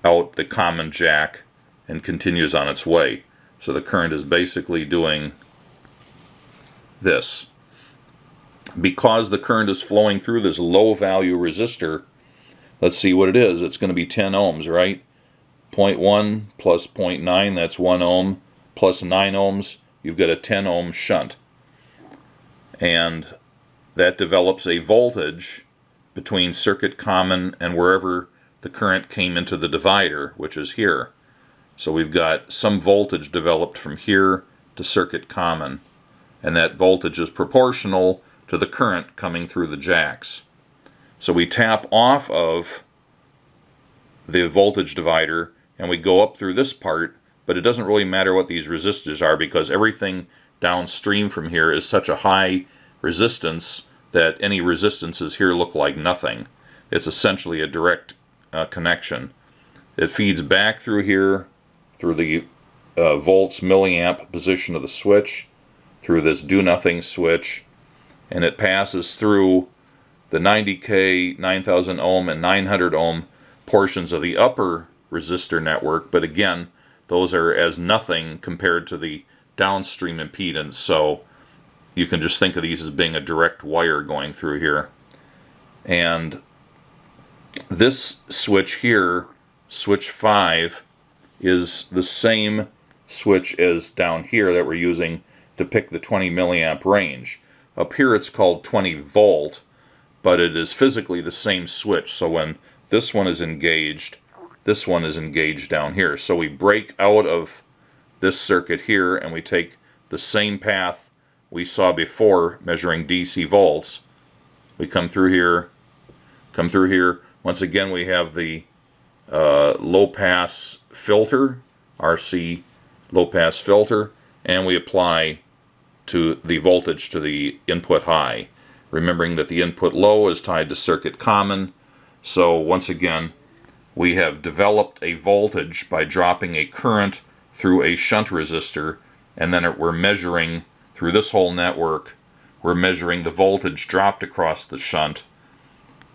out the common jack and continues on its way. So the current is basically doing this. Because the current is flowing through this low value resistor, let's see what it is. It's going to be 10 ohms, right? 0.1 plus 0.9, that's 1 ohm, plus 9 ohms, you've got a 10 ohm shunt. And that develops a voltage between circuit common and wherever the current came into the divider, which is here. So we've got some voltage developed from here to circuit common, and that voltage is proportional to the current coming through the jacks. So we tap off of the voltage divider and we go up through this part, but it doesn't really matter what these resistors are because everything downstream from here is such a high resistance that any resistances here look like nothing. It's essentially a direct uh, connection. It feeds back through here through the uh, volts milliamp position of the switch, through this do nothing switch, and it passes through the 90k, 9000 ohm, and 900 ohm portions of the upper resistor network, but again, those are as nothing compared to the downstream impedance, so you can just think of these as being a direct wire going through here. And this switch here, switch 5, is the same switch as down here that we're using to pick the 20 milliamp range. Up here it's called 20 volt, but it is physically the same switch. So when this one is engaged, this one is engaged down here. So we break out of this circuit here and we take the same path we saw before measuring DC volts. We come through here, come through here. Once again we have the uh, low pass filter, RC low pass filter, and we apply to the voltage to the input high. Remembering that the input low is tied to circuit common. So once again, we have developed a voltage by dropping a current through a shunt resistor, and then we're measuring through this whole network, we're measuring the voltage dropped across the shunt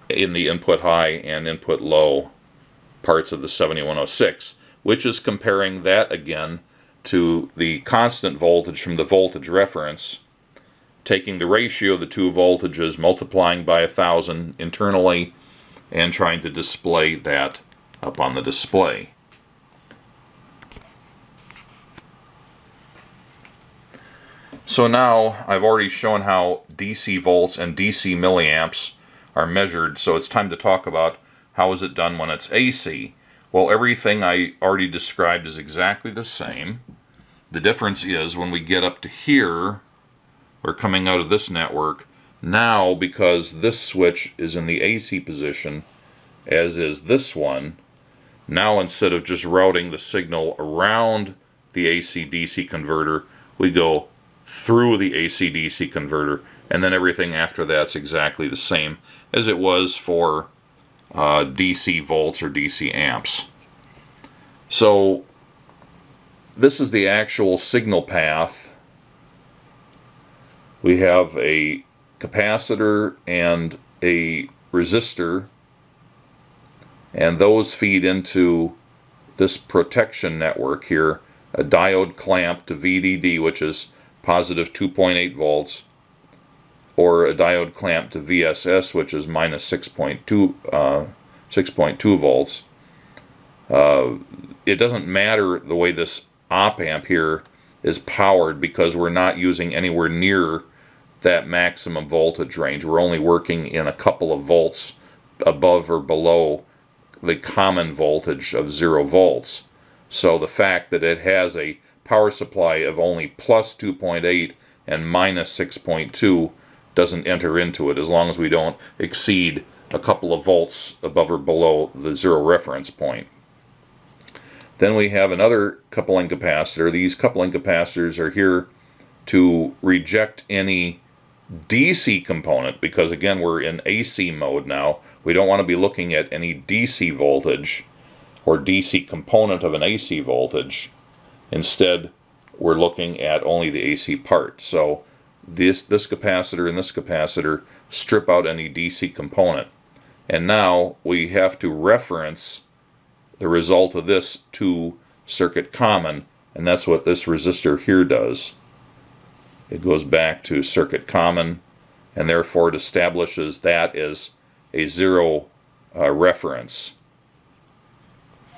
in the input high and input low parts of the 7106, which is comparing that again to the constant voltage from the voltage reference, taking the ratio of the two voltages, multiplying by a thousand internally, and trying to display that up on the display. So now I've already shown how DC volts and DC milliamps are measured, so it's time to talk about how is it done when it's AC. Well, everything I already described is exactly the same. The difference is when we get up to here, or coming out of this network, now because this switch is in the AC position, as is this one, now instead of just routing the signal around the AC-DC converter, we go through the AC-DC converter, and then everything after that's exactly the same as it was for uh, DC volts or DC amps. So this is the actual signal path. We have a capacitor and a resistor and those feed into this protection network here, a diode clamp to VDD which is positive 2.8 volts or a diode clamp to VSS which is minus 6.2 uh, 6.2 volts. Uh, it doesn't matter the way this op amp here is powered because we're not using anywhere near that maximum voltage range. We're only working in a couple of volts above or below the common voltage of zero volts. So the fact that it has a power supply of only plus 2.8 and minus 6.2 doesn't enter into it as long as we don't exceed a couple of volts above or below the zero reference point. Then we have another coupling capacitor. These coupling capacitors are here to reject any DC component because again we're in AC mode now. We don't want to be looking at any DC voltage or DC component of an AC voltage. Instead we're looking at only the AC part. So this, this capacitor and this capacitor strip out any DC component. And now we have to reference the result of this to circuit common and that's what this resistor here does. It goes back to circuit common and therefore it establishes that as a zero uh, reference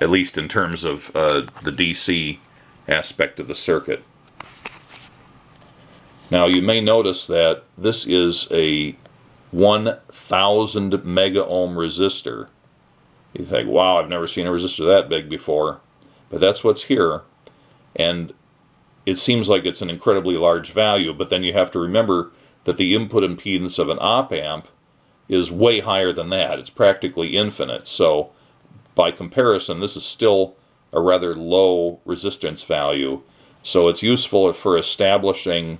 at least in terms of uh, the DC aspect of the circuit. Now you may notice that this is a 1000 mega ohm resistor you think, wow, I've never seen a resistor that big before. But that's what's here. And it seems like it's an incredibly large value, but then you have to remember that the input impedance of an op amp is way higher than that. It's practically infinite. So by comparison, this is still a rather low resistance value. So it's useful for establishing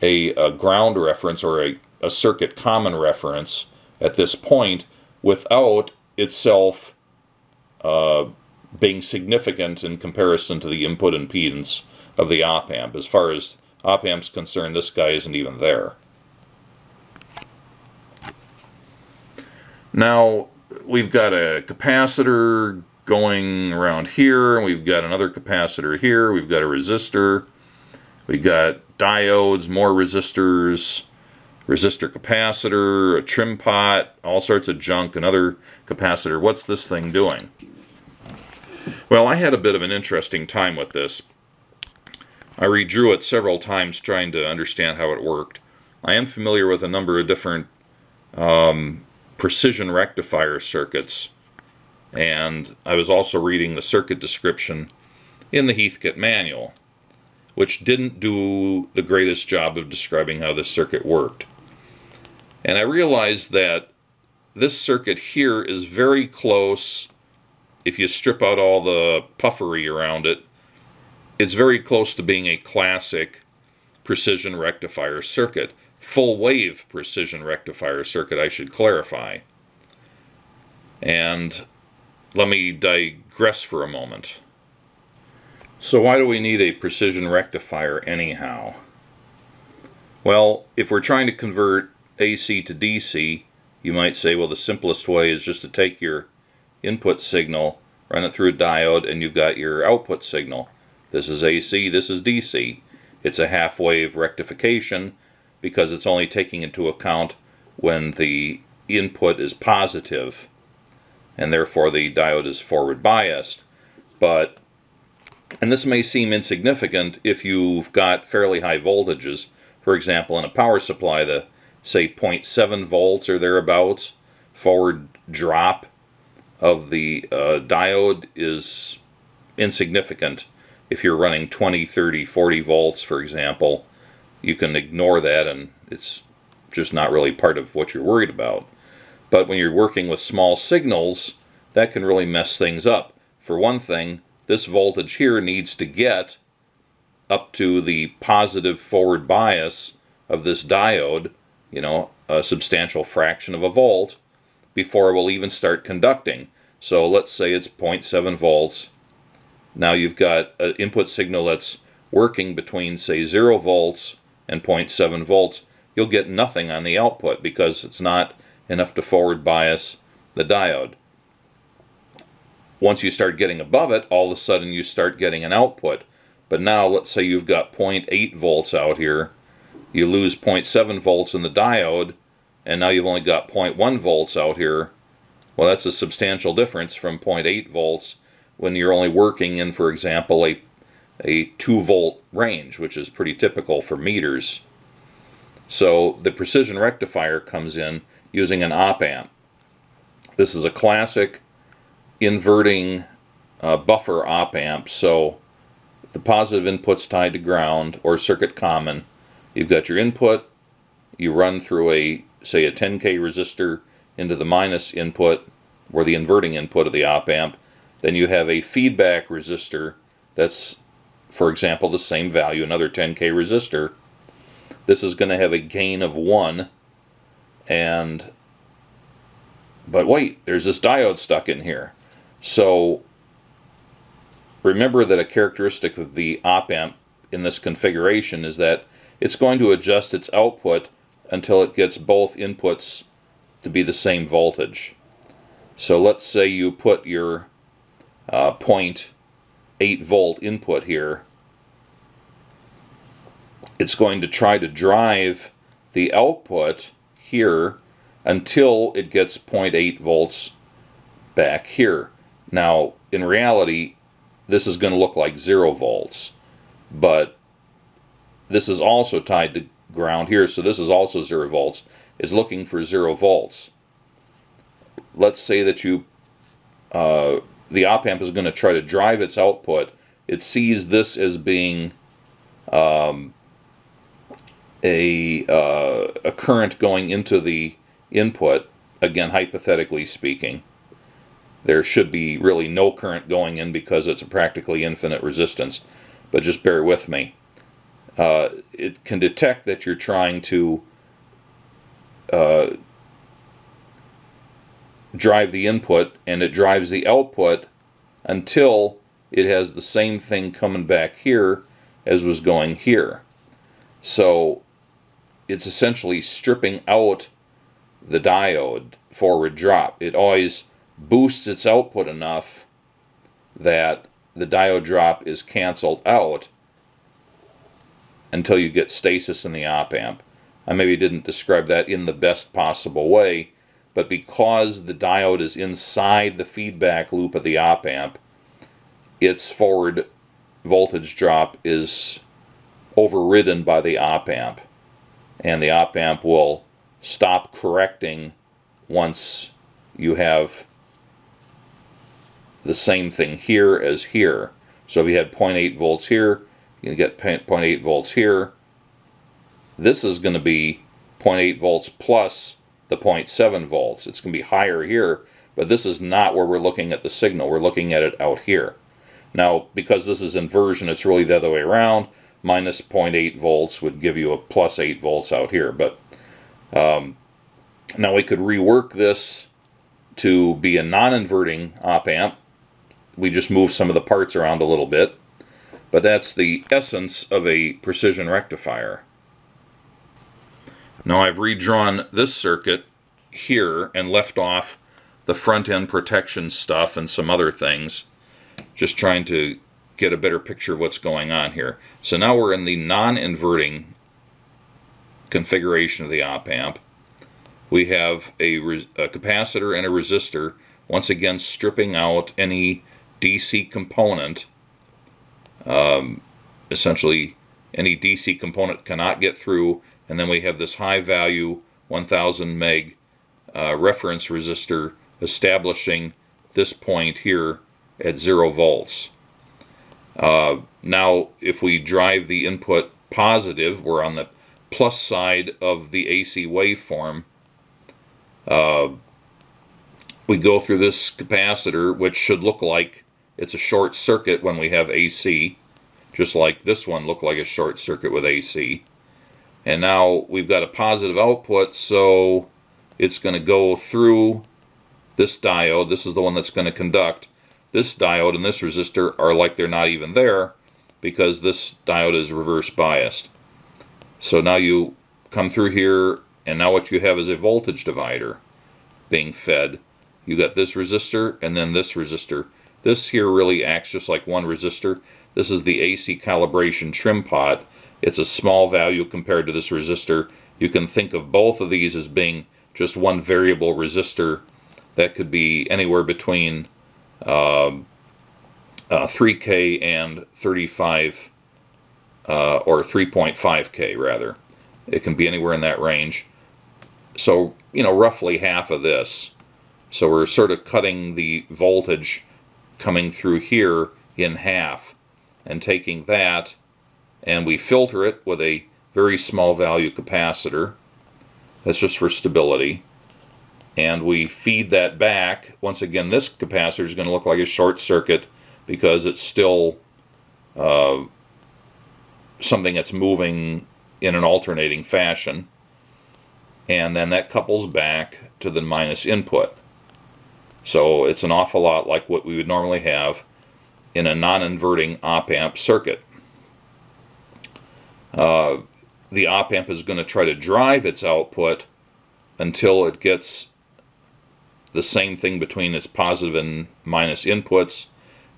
a, a ground reference or a, a circuit common reference at this point without itself uh, being significant in comparison to the input impedance of the op amp. As far as op amp's concerned, this guy isn't even there. Now, we've got a capacitor going around here, and we've got another capacitor here, we've got a resistor, we've got diodes, more resistors, resistor capacitor, a trim pot, all sorts of junk, another capacitor. What's this thing doing? Well, I had a bit of an interesting time with this. I redrew it several times trying to understand how it worked. I am familiar with a number of different um, precision rectifier circuits, and I was also reading the circuit description in the Heathkit manual, which didn't do the greatest job of describing how this circuit worked. And I realized that this circuit here is very close, if you strip out all the puffery around it, it's very close to being a classic precision rectifier circuit. Full wave precision rectifier circuit, I should clarify. And let me digress for a moment. So why do we need a precision rectifier anyhow? Well, if we're trying to convert AC to DC, you might say, well, the simplest way is just to take your input signal, run it through a diode, and you've got your output signal. This is AC, this is DC. It's a half-wave rectification because it's only taking into account when the input is positive and therefore the diode is forward biased. But, and this may seem insignificant if you've got fairly high voltages. For example, in a power supply, the say 0.7 volts or thereabouts forward drop of the uh, diode is insignificant. If you're running 20, 30, 40 volts, for example, you can ignore that and it's just not really part of what you're worried about. But when you're working with small signals, that can really mess things up. For one thing, this voltage here needs to get up to the positive forward bias of this diode, you know, a substantial fraction of a volt, before it will even start conducting. So let's say it's 0.7 volts. Now you've got an input signal that's working between, say, 0 volts and 0.7 volts. You'll get nothing on the output because it's not enough to forward bias the diode. Once you start getting above it, all of a sudden you start getting an output. But now let's say you've got 0.8 volts out here. You lose 0.7 volts in the diode, and now you've only got 0.1 volts out here. Well, that's a substantial difference from 0.8 volts when you're only working in, for example, a, a 2 volt range, which is pretty typical for meters. So the precision rectifier comes in using an op amp. This is a classic inverting uh, buffer op amp. So the positive input's tied to ground or circuit common. You've got your input. You run through a, say, a 10K resistor into the minus input or the inverting input of the op amp. Then you have a feedback resistor that's, for example, the same value, another 10K resistor. This is going to have a gain of 1 and but wait, there's this diode stuck in here. So remember that a characteristic of the op amp in this configuration is that it's going to adjust its output until it gets both inputs to be the same voltage. So let's say you put your uh, 0.8 volt input here. It's going to try to drive the output here until it gets 0.8 volts back here. Now, in reality, this is going to look like 0 volts, but this is also tied to ground here, so this is also 0 volts. Is looking for 0 volts. Let's say that you, uh, the op amp is going to try to drive its output. It sees this as being um, a, uh, a current going into the input, again, hypothetically speaking, there should be really no current going in because it's a practically infinite resistance. But just bear with me. Uh, it can detect that you're trying to uh, drive the input and it drives the output until it has the same thing coming back here as was going here. So it's essentially stripping out the diode forward drop. It always boosts its output enough that the diode drop is canceled out until you get stasis in the op amp. I maybe didn't describe that in the best possible way, but because the diode is inside the feedback loop of the op amp, its forward voltage drop is overridden by the op amp. And the op amp will stop correcting once you have the same thing here as here. So if you had 0.8 volts here, you can get 0.8 volts here. This is going to be 0.8 volts plus the 0.7 volts. It's going to be higher here, but this is not where we're looking at the signal. We're looking at it out here. Now, because this is inversion, it's really the other way around. Minus 0.8 volts would give you a plus 8 volts out here, but um, now we could rework this to be a non-inverting op amp. We just move some of the parts around a little bit. But that's the essence of a precision rectifier. Now I've redrawn this circuit here and left off the front end protection stuff and some other things. Just trying to get a better picture of what's going on here. So now we're in the non-inverting configuration of the op amp. We have a, a, capacitor and a resistor, once again stripping out any DC component. Um, essentially, any DC component cannot get through, and then we have this high value 1000 meg uh, reference resistor establishing this point here at 0 volts. Uh, now, if we drive the input positive, we're on the plus side of the AC waveform, uh, we go through this capacitor, which should look like it's a short circuit when we have AC, just like this one looked like a short circuit with AC. And now we've got a positive output, so it's going to go through this diode. This is the one that's going to conduct. This diode and this resistor are like they're not even there because this diode is reverse biased. So now you come through here and now what you have is a voltage divider being fed. You got this resistor and then this resistor. This here really acts just like one resistor. This is the AC calibration trim pot. It's a small value compared to this resistor. You can think of both of these as being just one variable resistor that could be anywhere between uh, uh, 3K and 35 uh, or 3.5K rather. It can be anywhere in that range. So, you know, roughly half of this. So we're sort of cutting the voltage coming through here in half and taking that and we filter it with a very small value capacitor. That's just for stability. And we feed that back. Once again, this capacitor is going to look like a short circuit because it's still uh, something that's moving in an alternating fashion. And then that couples back to the minus input. So it's an awful lot like what we would normally have in a non-inverting op-amp circuit. Uh, the op-amp is going to try to drive its output until it gets the same thing between its positive and minus inputs.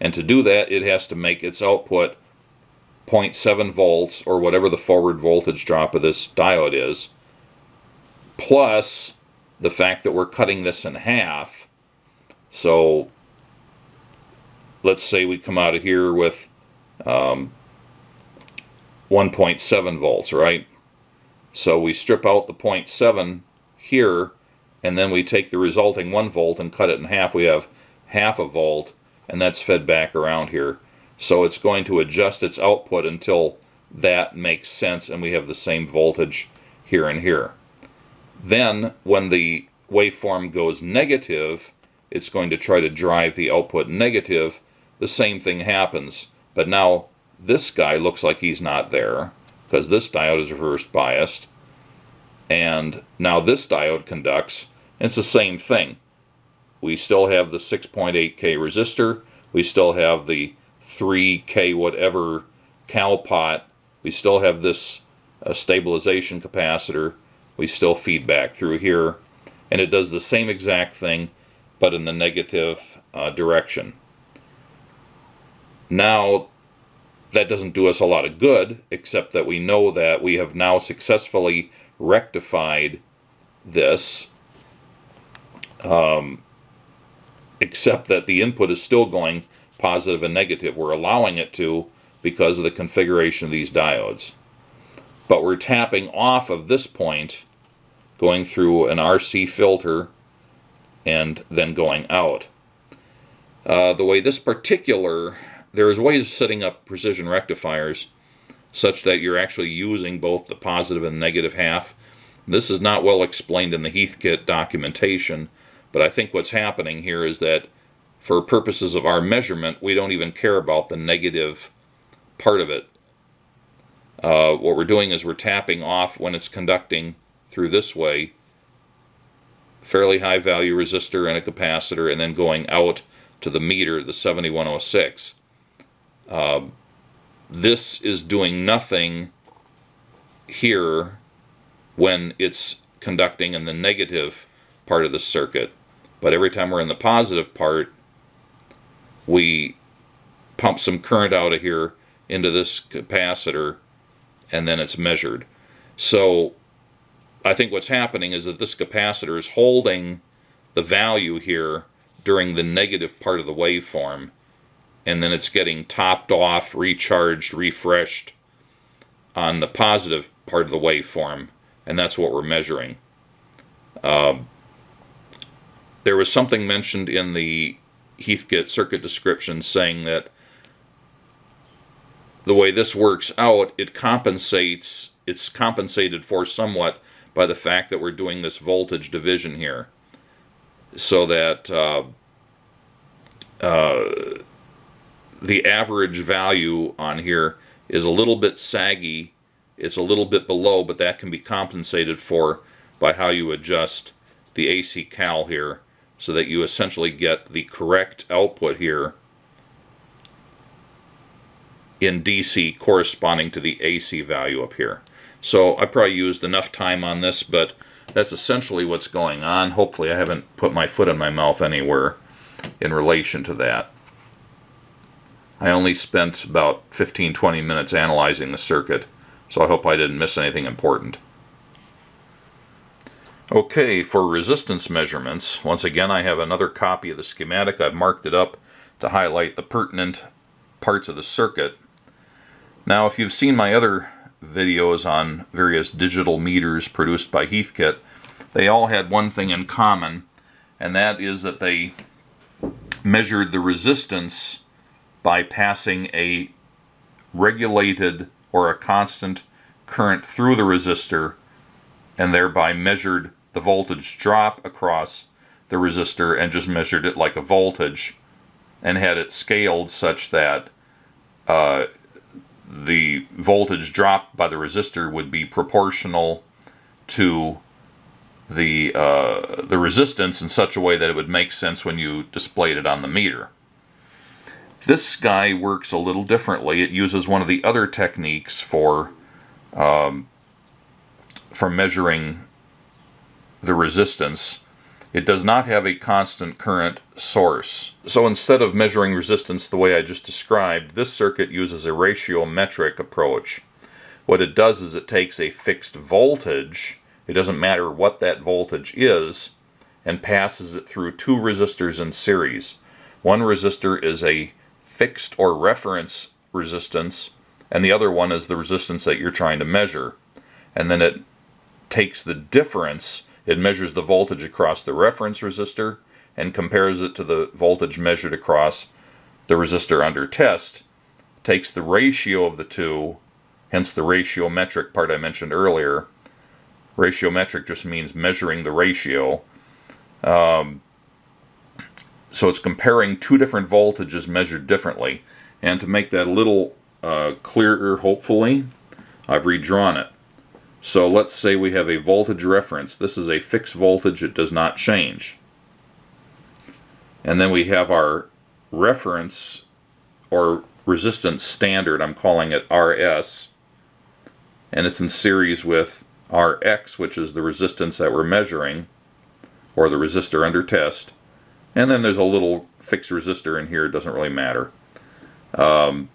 And to do that, it has to make its output 0.7 volts, or whatever the forward voltage drop of this diode is, plus the fact that we're cutting this in half. So let's say we come out of here with um, 1.7 volts, right? So we strip out the 0.7 here, and then we take the resulting 1 volt and cut it in half. We have half a volt, and that's fed back around here. So it's going to adjust its output until that makes sense and we have the same voltage here and here. Then when the waveform goes negative, it's going to try to drive the output negative. The same thing happens, but now this guy looks like he's not there because this diode is reverse biased. And now this diode conducts. it's the same thing. We still have the 6.8K resistor. We still have the 3K whatever CalPot. We still have this uh, stabilization capacitor. We still feed back through here. And it does the same exact thing, but in the negative uh, direction. Now, that doesn't do us a lot of good, except that we know that we have now successfully rectified this, um, except that the input is still going positive and negative. We're allowing it to because of the configuration of these diodes. But we're tapping off of this point, going through an RC filter, and then going out. Uh, the way this particular there's ways of setting up precision rectifiers such that you're actually using both the positive and negative half. This is not well explained in the Heathkit documentation, but I think what's happening here is that for purposes of our measurement, we don't even care about the negative part of it. Uh, what we're doing is we're tapping off when it's conducting through this way, fairly high value resistor and a capacitor, and then going out to the meter, the 7106. Uh, this is doing nothing here when it's conducting in the negative part of the circuit. But every time we're in the positive part, we pump some current out of here into this capacitor and then it's measured. So I think what's happening is that this capacitor is holding the value here during the negative part of the waveform and then it's getting topped off, recharged, refreshed on the positive part of the waveform, and that's what we're measuring. Um, there was something mentioned in the Heathkit circuit description saying that the way this works out, it compensates, it's compensated for somewhat by the fact that we're doing this voltage division here. So that uh, uh, the average value on here is a little bit saggy. It's a little bit below, but that can be compensated for by how you adjust the AC cal here so that you essentially get the correct output here in DC corresponding to the AC value up here. So I probably used enough time on this, but that's essentially what's going on. Hopefully I haven't put my foot in my mouth anywhere in relation to that. I only spent about 15-20 minutes analyzing the circuit, so I hope I didn't miss anything important. Okay, for resistance measurements, once again I have another copy of the schematic. I've marked it up to highlight the pertinent parts of the circuit. Now if you've seen my other videos on various digital meters produced by Heathkit, they all had one thing in common, and that is that they measured the resistance by passing a regulated or a constant current through the resistor and thereby measured the voltage drop across the resistor and just measured it like a voltage and had it scaled such that uh, the voltage drop by the resistor would be proportional to the uh, the resistance in such a way that it would make sense when you displayed it on the meter. This guy works a little differently. It uses one of the other techniques for um, for measuring the resistance. It does not have a constant current source. So instead of measuring resistance the way I just described, this circuit uses a ratiometric approach. What it does is it takes a fixed voltage it doesn't matter what that voltage is, and passes it through two resistors in series. One resistor is a fixed or reference resistance, and the other one is the resistance that you're trying to measure. And then it takes the difference, it measures the voltage across the reference resistor and compares it to the voltage measured across the resistor under test, takes the ratio of the two, hence the ratiometric part I mentioned earlier, Ratiometric just means measuring the ratio. Um, so it's comparing two different voltages measured differently. And to make that a little uh, clearer, hopefully, I've redrawn it. So let's say we have a voltage reference. This is a fixed voltage. It does not change. And then we have our reference or resistance standard. I'm calling it RS. And it's in series with Rx, which is the resistance that we're measuring, or the resistor under test. And then there's a little fixed resistor in here, it doesn't really matter. Um,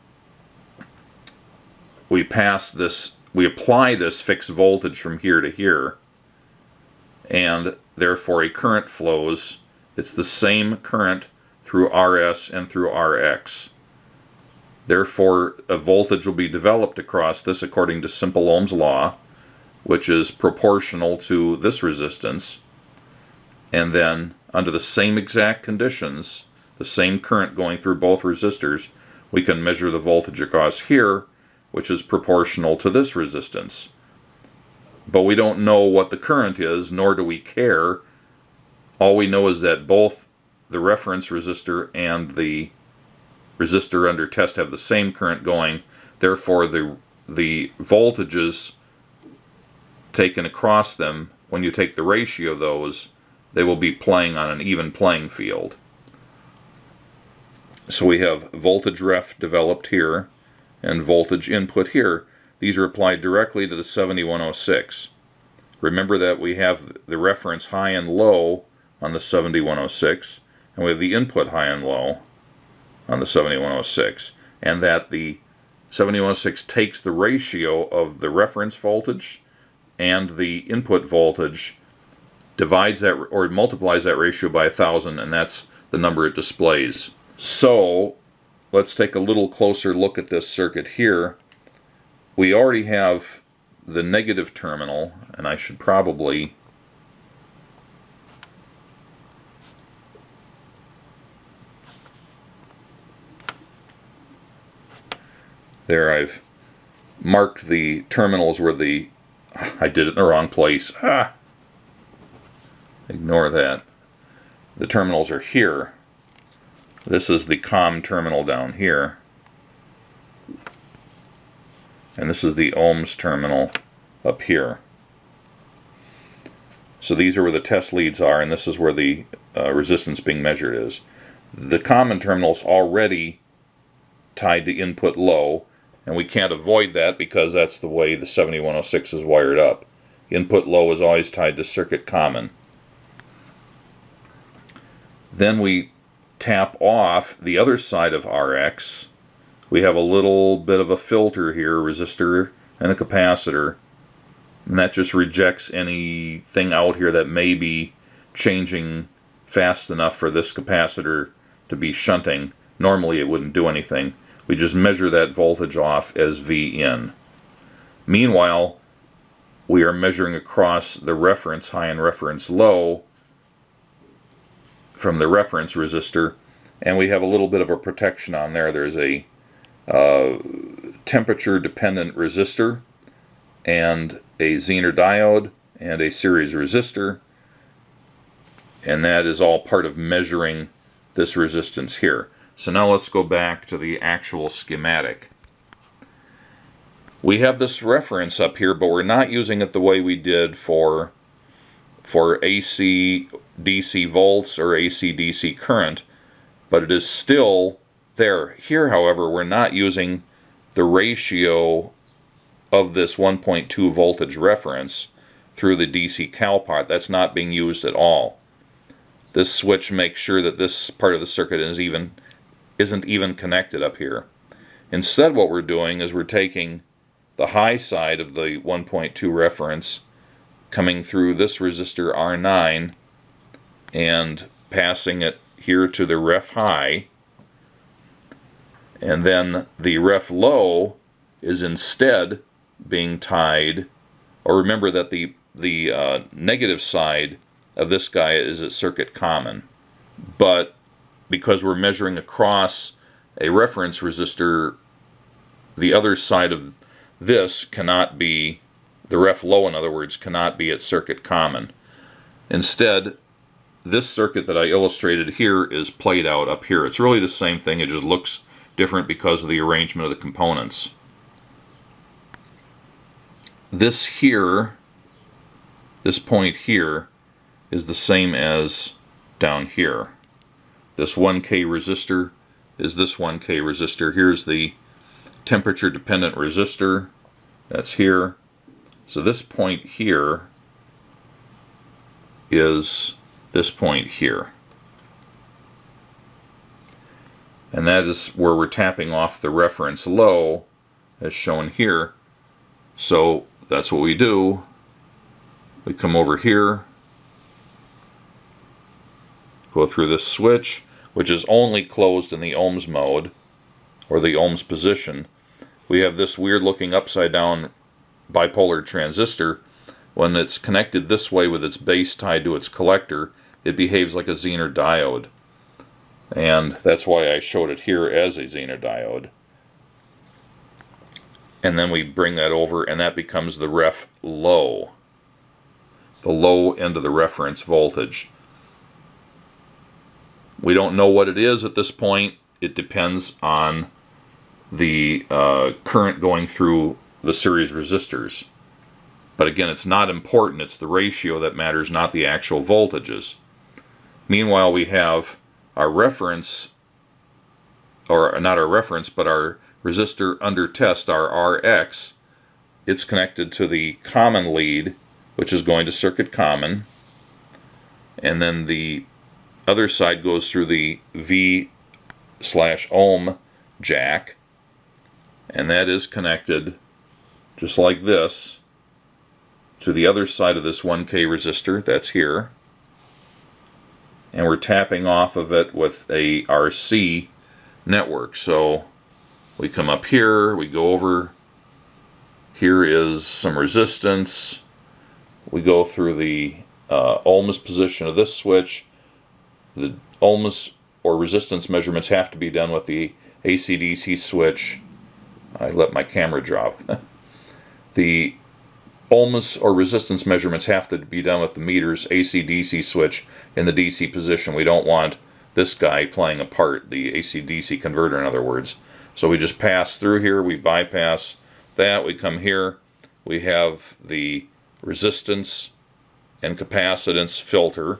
we pass this, we apply this fixed voltage from here to here, and therefore a current flows. It's the same current through RS and through RX. Therefore, a voltage will be developed across this according to simple Ohm's law which is proportional to this resistance. And then under the same exact conditions, the same current going through both resistors, we can measure the voltage across here, which is proportional to this resistance. But we don't know what the current is, nor do we care. All we know is that both the reference resistor and the resistor under test have the same current going. Therefore, the, the voltages taken across them, when you take the ratio of those, they will be playing on an even playing field. So we have voltage ref developed here and voltage input here. These are applied directly to the 7106. Remember that we have the reference high and low on the 7106 and we have the input high and low on the 7106 and that the 7106 takes the ratio of the reference voltage and the input voltage divides that or multiplies that ratio by a thousand and that's the number it displays. So let's take a little closer look at this circuit here. We already have the negative terminal and I should probably there I've marked the terminals where the I did it in the wrong place. Ah. Ignore that. The terminals are here. This is the COM terminal down here. And this is the ohms terminal up here. So these are where the test leads are, and this is where the uh, resistance being measured is. The common terminal is already tied to input low, and we can't avoid that because that's the way the 7106 is wired up. Input low is always tied to circuit common. Then we tap off the other side of RX. We have a little bit of a filter here, resistor and a capacitor and that just rejects anything out here that may be changing fast enough for this capacitor to be shunting. Normally it wouldn't do anything. We just measure that voltage off as V in. Meanwhile, we are measuring across the reference high and reference low from the reference resistor and we have a little bit of a protection on there. There's a uh, temperature dependent resistor and a Zener diode and a series resistor and that is all part of measuring this resistance here. So now let's go back to the actual schematic. We have this reference up here but we're not using it the way we did for for AC DC volts or AC DC current but it is still there. Here however we're not using the ratio of this 1.2 voltage reference through the DC cal pot. That's not being used at all. This switch makes sure that this part of the circuit is even isn't even connected up here. Instead what we're doing is we're taking the high side of the 1.2 reference coming through this resistor R9 and passing it here to the ref high and then the ref low is instead being tied, or remember that the, the uh, negative side of this guy is at circuit common. But because we're measuring across a reference resistor, the other side of this cannot be, the ref low in other words, cannot be at circuit common. Instead, this circuit that I illustrated here is played out up here. It's really the same thing, it just looks different because of the arrangement of the components this here, this point here, is the same as down here. This 1K resistor is this 1K resistor. Here's the temperature dependent resistor. That's here. So this point here is this point here. And that is where we're tapping off the reference low as shown here. So that's what we do. We come over here, go through this switch, which is only closed in the ohms mode, or the ohms position. We have this weird looking upside down bipolar transistor. When it's connected this way with its base tied to its collector, it behaves like a Zener diode. And that's why I showed it here as a Zener diode and then we bring that over and that becomes the ref low. The low end of the reference voltage. We don't know what it is at this point. It depends on the uh, current going through the series resistors. But again it's not important. It's the ratio that matters not the actual voltages meanwhile we have our reference or not our reference but our resistor under test, our RX, it's connected to the common lead, which is going to circuit common. And then the other side goes through the V slash ohm jack. And that is connected just like this to the other side of this 1K resistor that's here. And we're tapping off of it with a RC network. So we come up here, we go over, here is some resistance, we go through the uh, ohms position of this switch, the ohms or resistance measurements have to be done with the AC-DC switch. I let my camera drop. the ohms or resistance measurements have to be done with the meter's AC-DC switch in the DC position. We don't want this guy playing a part, the AC-DC converter in other words. So we just pass through here, we bypass that, we come here, we have the resistance and capacitance filter.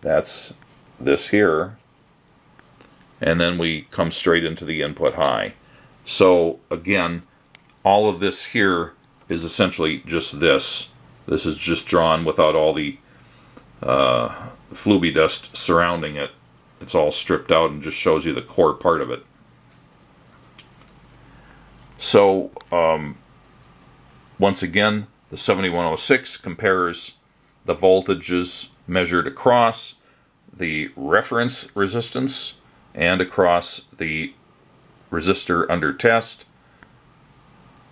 That's this here. And then we come straight into the input high. So again, all of this here is essentially just this. This is just drawn without all the uh, fluby dust surrounding it. It's all stripped out and just shows you the core part of it. So, um, once again, the 7106 compares the voltages measured across the reference resistance and across the resistor under test,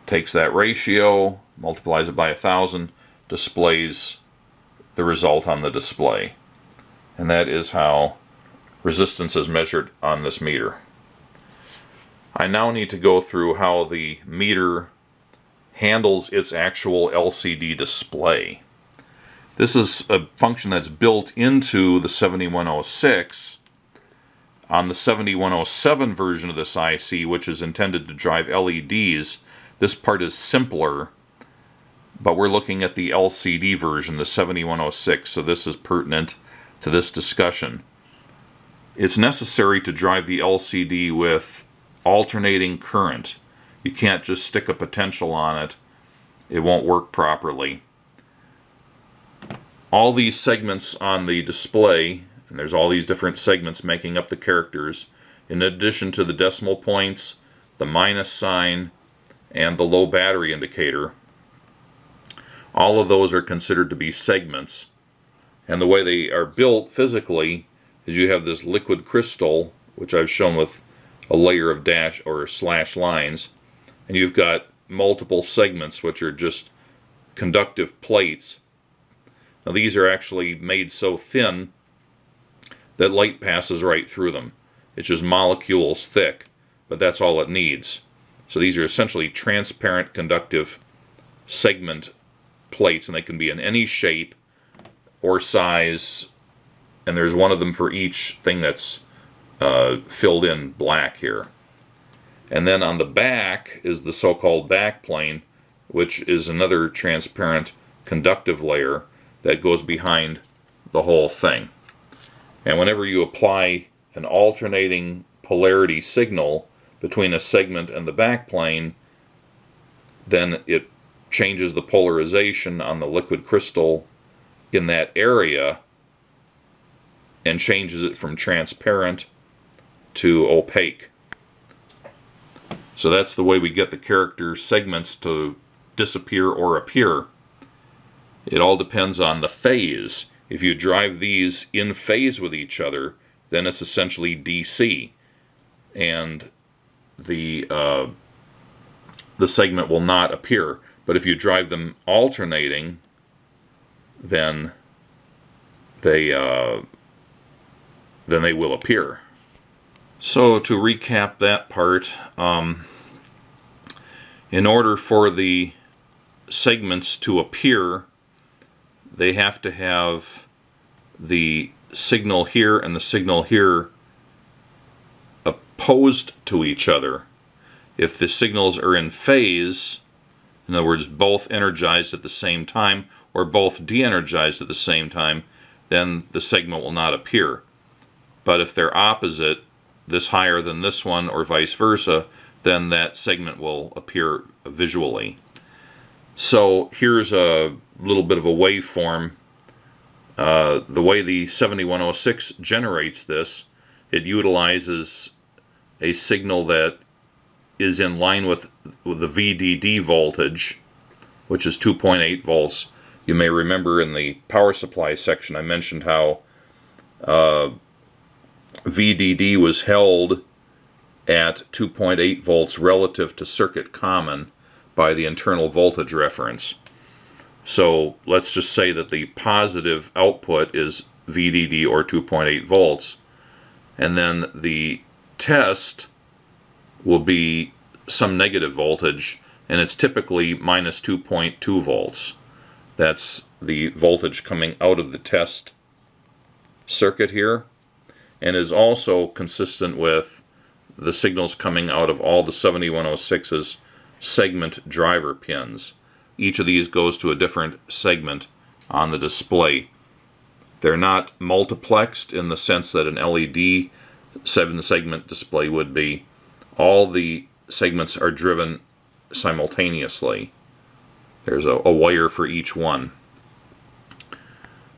takes that ratio, multiplies it by a thousand, displays the result on the display. And that is how resistance is measured on this meter. I now need to go through how the meter handles its actual LCD display. This is a function that's built into the 7106 on the 7107 version of this IC, which is intended to drive LEDs. This part is simpler but we're looking at the LCD version, the 7106, so this is pertinent to this discussion. It's necessary to drive the LCD with alternating current. You can't just stick a potential on it. It won't work properly. All these segments on the display, and there's all these different segments making up the characters, in addition to the decimal points, the minus sign, and the low battery indicator, all of those are considered to be segments. And the way they are built physically is you have this liquid crystal, which I've shown with a layer of dash or slash lines, and you've got multiple segments which are just conductive plates. Now these are actually made so thin that light passes right through them. It's just molecules thick, but that's all it needs. So these are essentially transparent conductive segment plates, and they can be in any shape or size, and there's one of them for each thing that's uh, filled in black here. And then on the back is the so-called back plane, which is another transparent conductive layer that goes behind the whole thing. And whenever you apply an alternating polarity signal between a segment and the back plane, then it changes the polarization on the liquid crystal in that area and changes it from transparent to opaque. So that's the way we get the character segments to disappear or appear. It all depends on the phase. If you drive these in phase with each other, then it's essentially DC. And the, uh, the segment will not appear. But if you drive them alternating, then they uh, then they will appear. So to recap that part, um, in order for the segments to appear, they have to have the signal here and the signal here opposed to each other. If the signals are in phase, in other words, both energized at the same time or both de-energized at the same time, then the segment will not appear. But if they're opposite, this higher than this one or vice versa, then that segment will appear visually. So here's a little bit of a waveform. Uh, the way the 7106 generates this, it utilizes a signal that is in line with, the VDD voltage, which is 2.8 volts. You may remember in the power supply section I mentioned how uh, VDD was held at 2.8 volts relative to circuit common by the internal voltage reference. So let's just say that the positive output is VDD or 2.8 volts and then the test will be some negative voltage and it's typically minus 2.2 volts. That's the voltage coming out of the test circuit here and is also consistent with the signals coming out of all the 7106's segment driver pins. Each of these goes to a different segment on the display. They're not multiplexed in the sense that an LED seven segment display would be. All the segments are driven simultaneously. There's a, a wire for each one.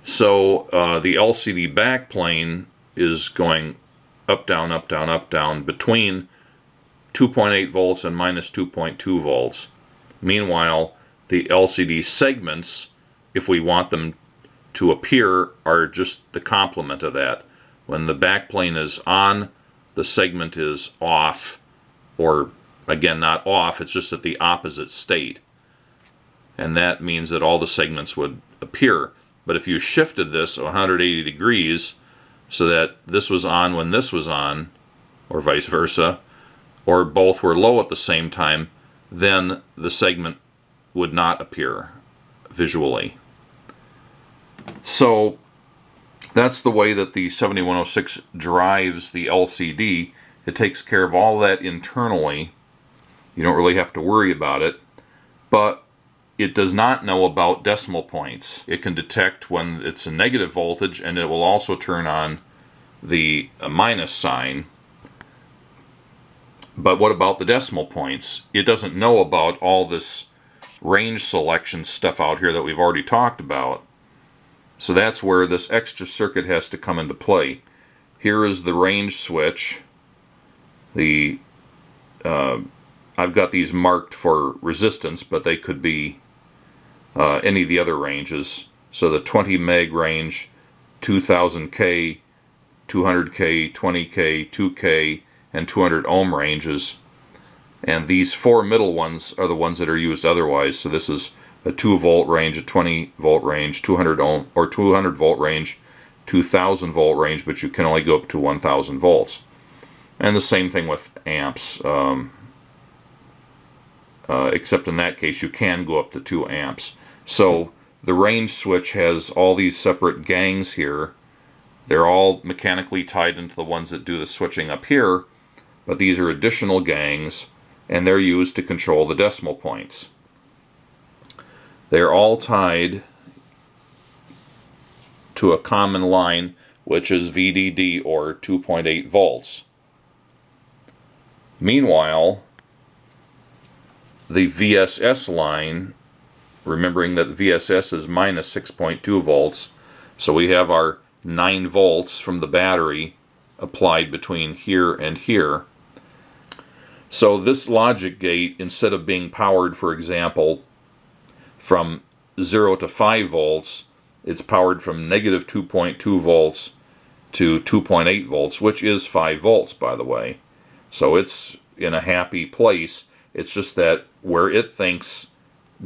So uh, the LCD backplane is going up, down, up, down, up, down between 2.8 volts and minus 2.2 volts. Meanwhile, the LCD segments, if we want them to appear, are just the complement of that. When the backplane is on, the segment is off, or again, not off, it's just at the opposite state. And that means that all the segments would appear. But if you shifted this 180 degrees so that this was on when this was on, or vice versa, or both were low at the same time, then the segment would not appear visually. So that's the way that the 7106 drives the LCD. It takes care of all that internally. You don't really have to worry about it. But it does not know about decimal points. It can detect when it's a negative voltage and it will also turn on the uh, minus sign. But what about the decimal points? It doesn't know about all this range selection stuff out here that we've already talked about. So that's where this extra circuit has to come into play. Here is the range switch. The uh, I've got these marked for resistance, but they could be uh, any of the other ranges. So the 20 meg range, 2000K, 200K, 20K, 2K, and 200 ohm ranges. And these four middle ones are the ones that are used otherwise. So this is a 2 volt range, a 20 volt range, 200 ohm or 200 volt range, 2000 volt range, but you can only go up to 1000 volts. And the same thing with amps, um, uh, except in that case you can go up to 2 amps. So the range switch has all these separate gangs here. They're all mechanically tied into the ones that do the switching up here, but these are additional gangs, and they're used to control the decimal points. They're all tied to a common line, which is VDD or 2.8 volts. Meanwhile, the VSS line, remembering that VSS is minus 6.2 volts, so we have our 9 volts from the battery applied between here and here. So this logic gate, instead of being powered, for example, from 0 to 5 volts, it's powered from negative 2.2 volts to 2.8 volts, which is 5 volts, by the way. So it's in a happy place. It's just that where it thinks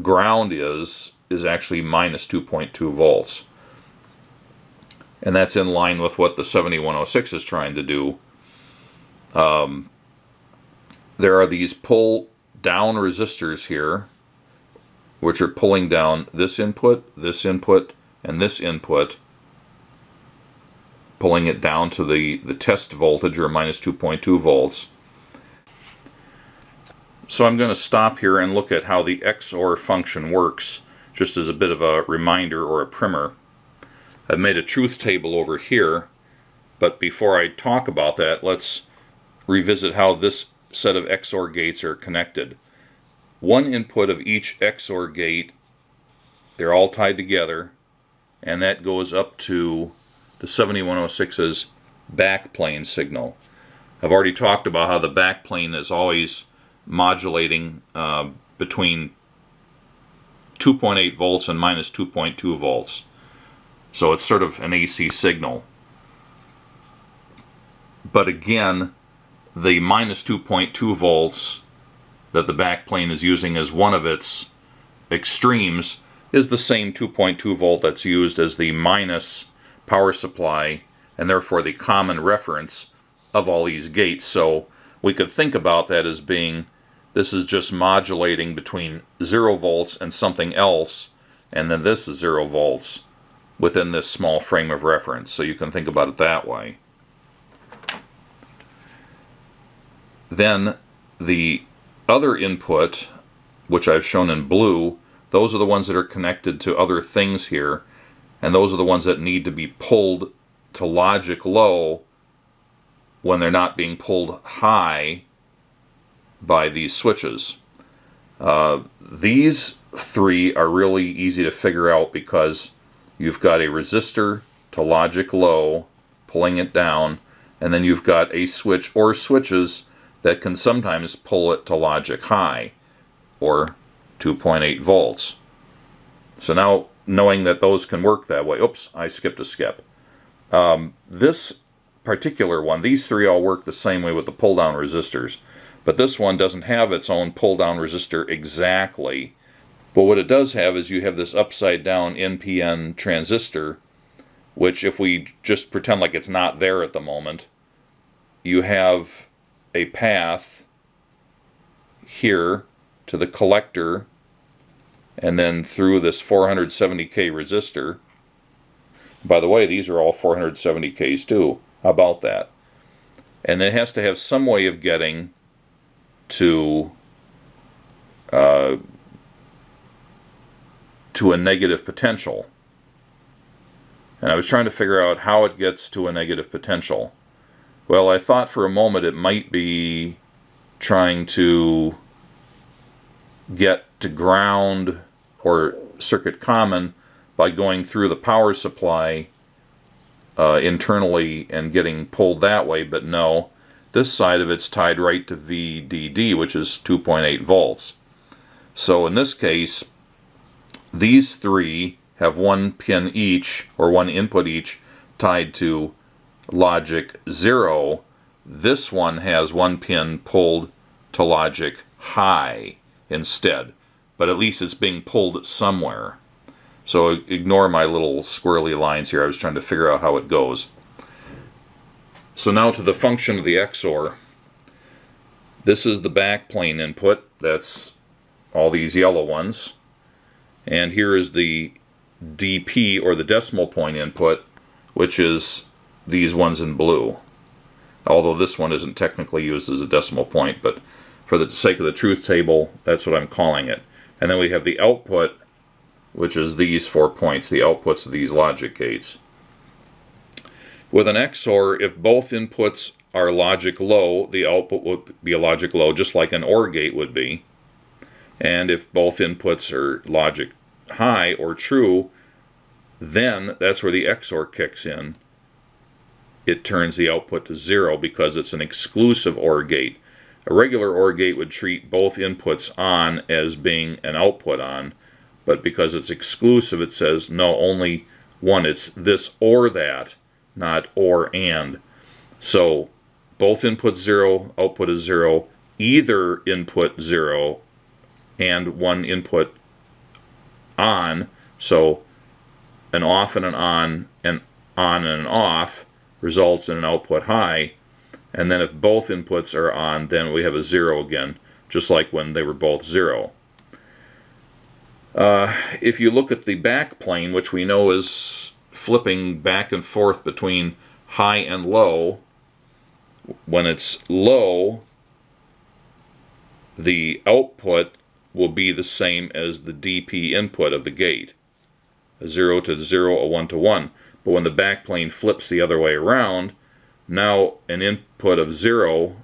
ground is, is actually minus 2.2 volts. And that's in line with what the 7106 is trying to do. Um, there are these pull down resistors here which are pulling down this input, this input, and this input, pulling it down to the, the test voltage or minus 2.2 volts. So I'm going to stop here and look at how the XOR function works, just as a bit of a reminder or a primer. I've made a truth table over here, but before I talk about that, let's revisit how this set of XOR gates are connected one input of each XOR gate. They're all tied together, and that goes up to the 7106's backplane signal. I've already talked about how the backplane is always modulating uh, between 2.8 volts and minus 2.2 volts. So it's sort of an AC signal. But again, the minus 2.2 volts that the backplane is using as one of its extremes is the same 2.2 volt that's used as the minus power supply and therefore the common reference of all these gates. So we could think about that as being this is just modulating between 0 volts and something else and then this is 0 volts within this small frame of reference. So you can think about it that way. then the other input, which I've shown in blue, those are the ones that are connected to other things here, and those are the ones that need to be pulled to logic low when they're not being pulled high by these switches. Uh, these three are really easy to figure out because you've got a resistor to logic low, pulling it down, and then you've got a switch or switches that can sometimes pull it to logic high, or 2.8 volts. So now, knowing that those can work that way, oops, I skipped a skip. Um, this particular one, these three all work the same way with the pull-down resistors. But this one doesn't have its own pull-down resistor exactly. But what it does have is you have this upside-down NPN transistor, which if we just pretend like it's not there at the moment, you have a path here to the collector and then through this 470k resistor. By the way, these are all 470ks too. How about that? And it has to have some way of getting to uh, to a negative potential. And I was trying to figure out how it gets to a negative potential. Well, I thought for a moment it might be trying to get to ground or circuit common by going through the power supply uh, internally and getting pulled that way, but no, this side of it's tied right to VDD, which is 2.8 volts. So in this case, these three have one pin each, or one input each, tied to logic 0. This one has one pin pulled to logic high instead, but at least it's being pulled somewhere. So ignore my little squirrely lines here. I was trying to figure out how it goes. So now to the function of the XOR. This is the backplane input. That's all these yellow ones. And here is the DP, or the decimal point input, which is these ones in blue. Although this one isn't technically used as a decimal point, but for the sake of the truth table, that's what I'm calling it. And then we have the output, which is these four points, the outputs of these logic gates. With an XOR, if both inputs are logic low, the output would be a logic low, just like an OR gate would be. And if both inputs are logic high or true, then that's where the XOR kicks in. It turns the output to zero because it's an exclusive OR gate. A regular OR gate would treat both inputs on as being an output on, but because it's exclusive, it says no, only one. It's this or that not or and. So both inputs 0, output is 0, either input 0 and one input on, so an off and an on, and on and an off results in an output high, and then if both inputs are on, then we have a 0 again, just like when they were both 0. Uh, if you look at the back plane, which we know is flipping back and forth between high and low. When it's low, the output will be the same as the DP input of the gate. A 0 to 0, a 1 to 1. But when the backplane flips the other way around, now an input of 0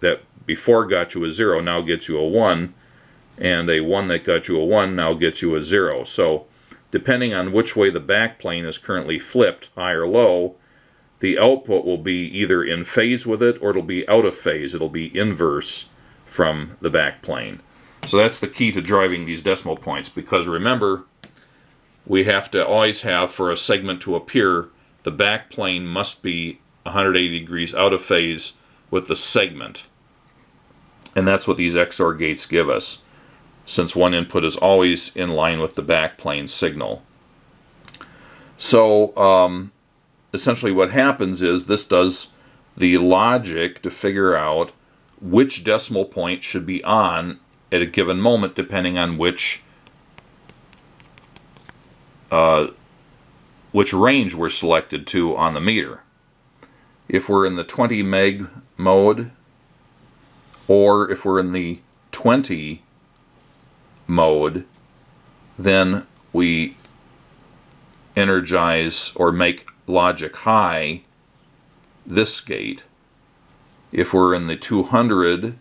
that before got you a 0 now gets you a 1, and a 1 that got you a 1 now gets you a 0. So depending on which way the backplane is currently flipped, high or low, the output will be either in phase with it or it'll be out of phase. It'll be inverse from the backplane. So that's the key to driving these decimal points because remember, we have to always have, for a segment to appear, the back plane must be 180 degrees out of phase with the segment. And that's what these XOR gates give us since one input is always in line with the back plane signal. So um, essentially what happens is this does the logic to figure out which decimal point should be on at a given moment depending on which uh, which range we're selected to on the meter. If we're in the 20 meg mode, or if we're in the 20 mode, then we energize or make logic high this gate. If we're in the 200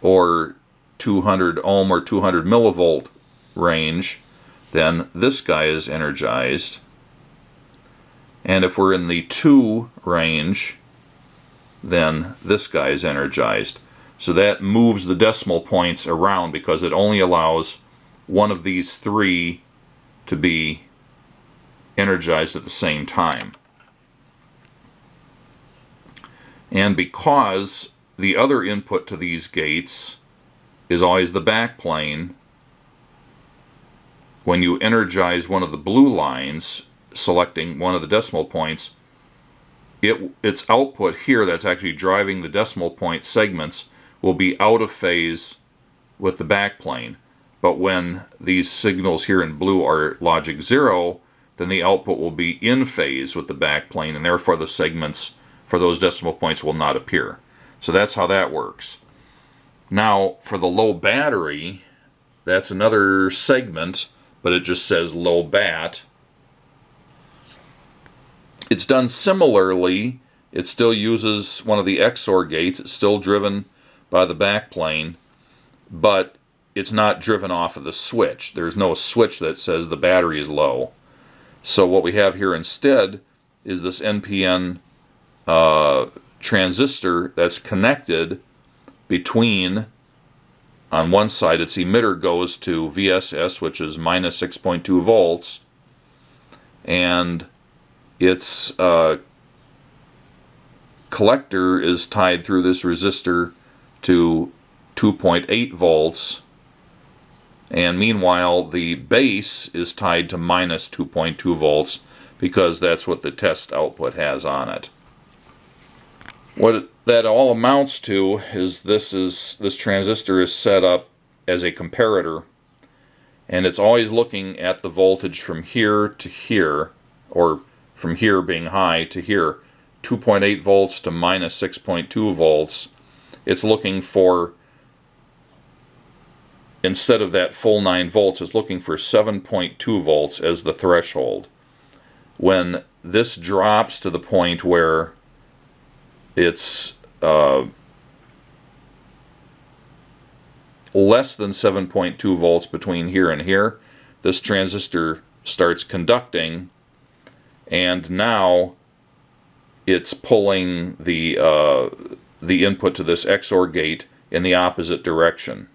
or 200 ohm or 200 millivolt range, then this guy is energized. And if we're in the 2 range, then this guy is energized. So that moves the decimal points around because it only allows one of these three to be energized at the same time. And because the other input to these gates is always the backplane, when you energize one of the blue lines, selecting one of the decimal points, it, its output here that's actually driving the decimal point segments will be out of phase with the backplane. But when these signals here in blue are logic 0, then the output will be in phase with the backplane, and therefore the segments for those decimal points will not appear. So that's how that works. Now, for the low battery, that's another segment, but it just says low bat. It's done similarly. It still uses one of the XOR gates. It's still driven by the backplane, but it's not driven off of the switch. There's no switch that says the battery is low. So what we have here instead is this NPN uh, transistor that's connected between on one side its emitter goes to VSS which is minus 6.2 volts and its uh, collector is tied through this resistor to 2.8 volts and meanwhile the base is tied to minus 2.2 volts because that's what the test output has on it. What that all amounts to is this is this transistor is set up as a comparator and it's always looking at the voltage from here to here or from here being high to here 2.8 volts to minus 6.2 volts it's looking for instead of that full 9 volts it's looking for 7.2 volts as the threshold. When this drops to the point where it's uh, less than 7.2 volts between here and here, this transistor starts conducting and now it's pulling the uh, the input to this XOR gate in the opposite direction.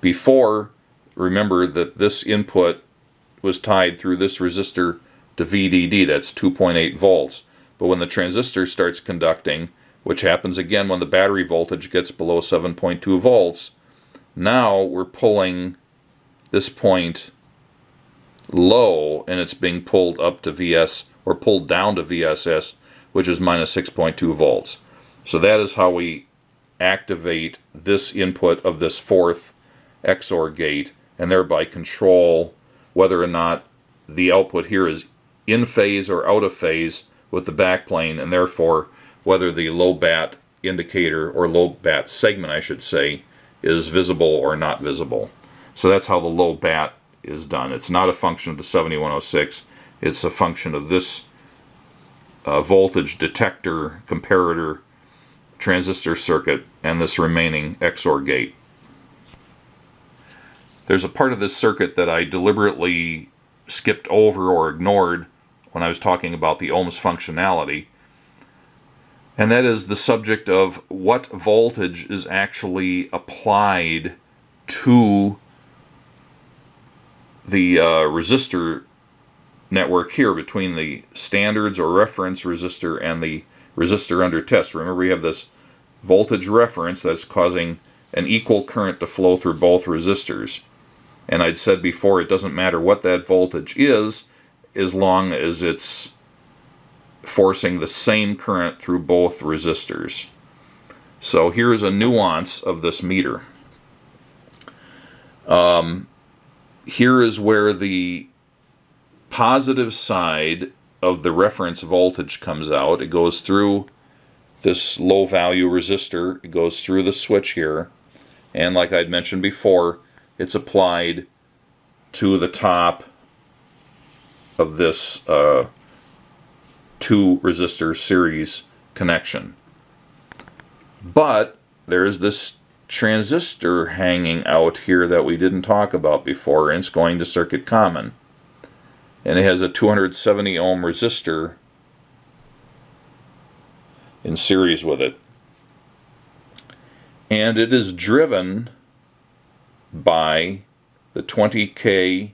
Before, remember that this input was tied through this resistor to VDD, that's 2.8 volts. But when the transistor starts conducting, which happens again when the battery voltage gets below 7.2 volts, now we're pulling this point low and it's being pulled up to VS or pulled down to VSS, which is minus 6.2 volts. So that is how we activate this input of this fourth XOR gate and thereby control whether or not the output here is in phase or out of phase with the backplane and therefore whether the low bat indicator or low bat segment I should say is visible or not visible. So that's how the low bat is done. It's not a function of the 7106 it's a function of this uh, voltage detector comparator transistor circuit and this remaining XOR gate. There's a part of this circuit that I deliberately skipped over or ignored when I was talking about the ohms functionality. And that is the subject of what voltage is actually applied to the uh, resistor network here between the standards or reference resistor and the resistor under test. Remember we have this voltage reference that's causing an equal current to flow through both resistors. And I'd said before, it doesn't matter what that voltage is, as long as it's forcing the same current through both resistors. So here's a nuance of this meter. Um, here is where the positive side of the reference voltage comes out. It goes through this low value resistor it goes through the switch here and like I'd mentioned before it's applied to the top of this uh, two resistor series connection but there's this transistor hanging out here that we didn't talk about before and it's going to circuit common and it has a 270 ohm resistor in series with it. And it is driven by the 20K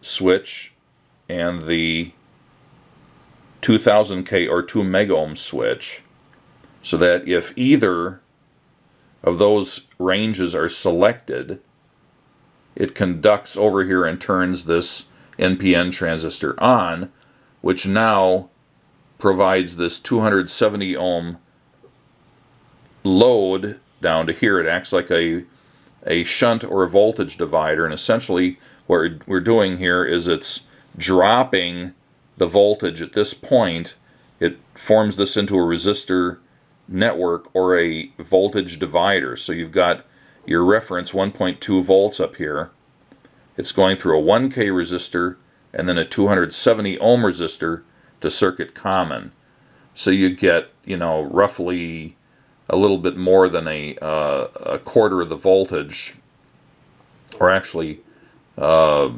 switch and the 2000K or 2 megohm switch so that if either of those ranges are selected it conducts over here and turns this NPN transistor on which now provides this 270 ohm load down to here. It acts like a, a shunt or a voltage divider and essentially what we're doing here is it's dropping the voltage at this point. It forms this into a resistor network or a voltage divider. So you've got your reference 1.2 volts up here. It's going through a 1K resistor and then a 270 ohm resistor to circuit common. So you get, you know, roughly a little bit more than a, uh, a quarter of the voltage, or actually, uh,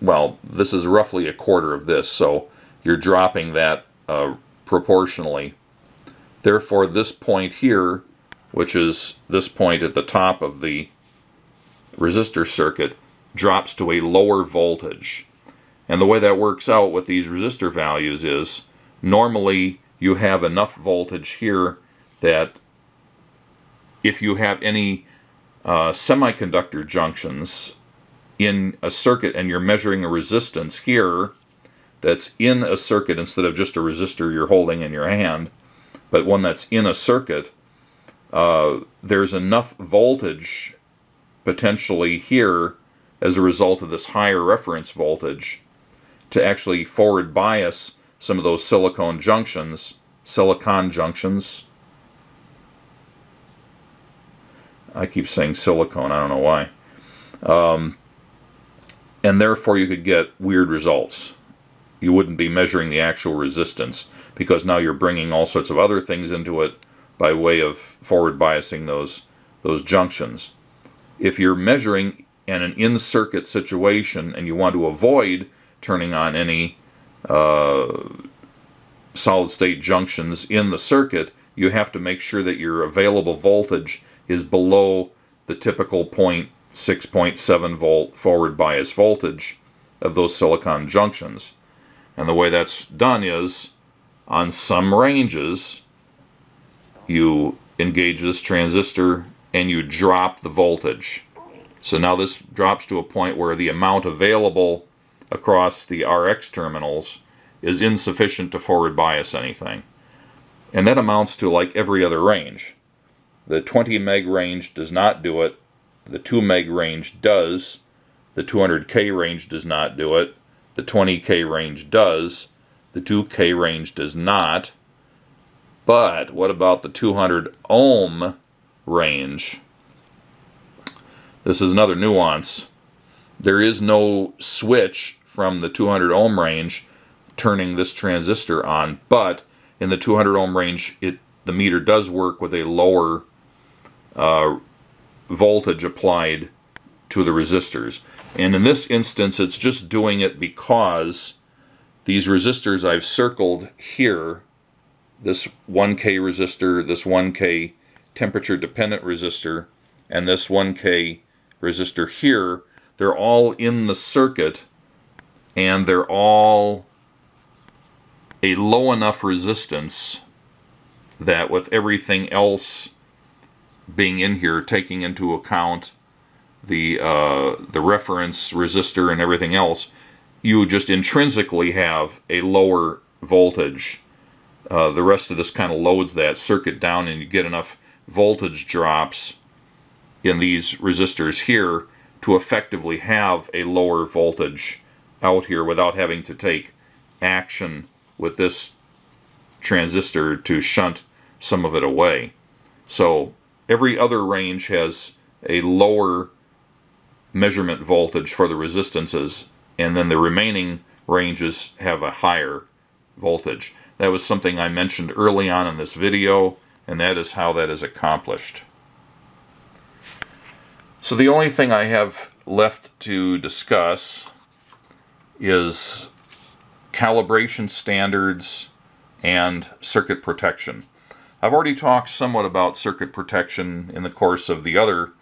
well, this is roughly a quarter of this, so you're dropping that uh, proportionally. Therefore, this point here, which is this point at the top of the resistor circuit, drops to a lower voltage. And the way that works out with these resistor values is normally you have enough voltage here that if you have any uh, semiconductor junctions in a circuit and you're measuring a resistance here that's in a circuit instead of just a resistor you're holding in your hand, but one that's in a circuit, uh, there's enough voltage potentially here as a result of this higher reference voltage to actually forward bias some of those silicone junctions, silicon junctions. I keep saying silicone, I don't know why. Um, and therefore you could get weird results. You wouldn't be measuring the actual resistance because now you're bringing all sorts of other things into it by way of forward biasing those, those junctions. If you're measuring in an in-circuit situation and you want to avoid turning on any uh, solid state junctions in the circuit, you have to make sure that your available voltage is below the typical 0.6.7 volt forward bias voltage of those silicon junctions. And the way that's done is on some ranges you engage this transistor and you drop the voltage. So now this drops to a point where the amount available across the RX terminals is insufficient to forward bias anything. And that amounts to like every other range. The 20 meg range does not do it. The 2 meg range does. The 200K range does not do it. The 20K range does. The 2K range does not. But what about the 200 ohm range? This is another nuance there is no switch from the 200 ohm range turning this transistor on, but in the 200 ohm range, it the meter does work with a lower uh, voltage applied to the resistors. And in this instance, it's just doing it because these resistors I've circled here, this 1K resistor, this 1K temperature dependent resistor, and this 1K resistor here they're all in the circuit and they're all a low enough resistance that with everything else being in here, taking into account the uh, the reference resistor and everything else, you just intrinsically have a lower voltage. Uh, the rest of this kind of loads that circuit down and you get enough voltage drops in these resistors here to effectively have a lower voltage out here without having to take action with this transistor to shunt some of it away. So every other range has a lower measurement voltage for the resistances and then the remaining ranges have a higher voltage. That was something I mentioned early on in this video and that is how that is accomplished. So the only thing I have left to discuss is calibration standards and circuit protection. I've already talked somewhat about circuit protection in the course of the other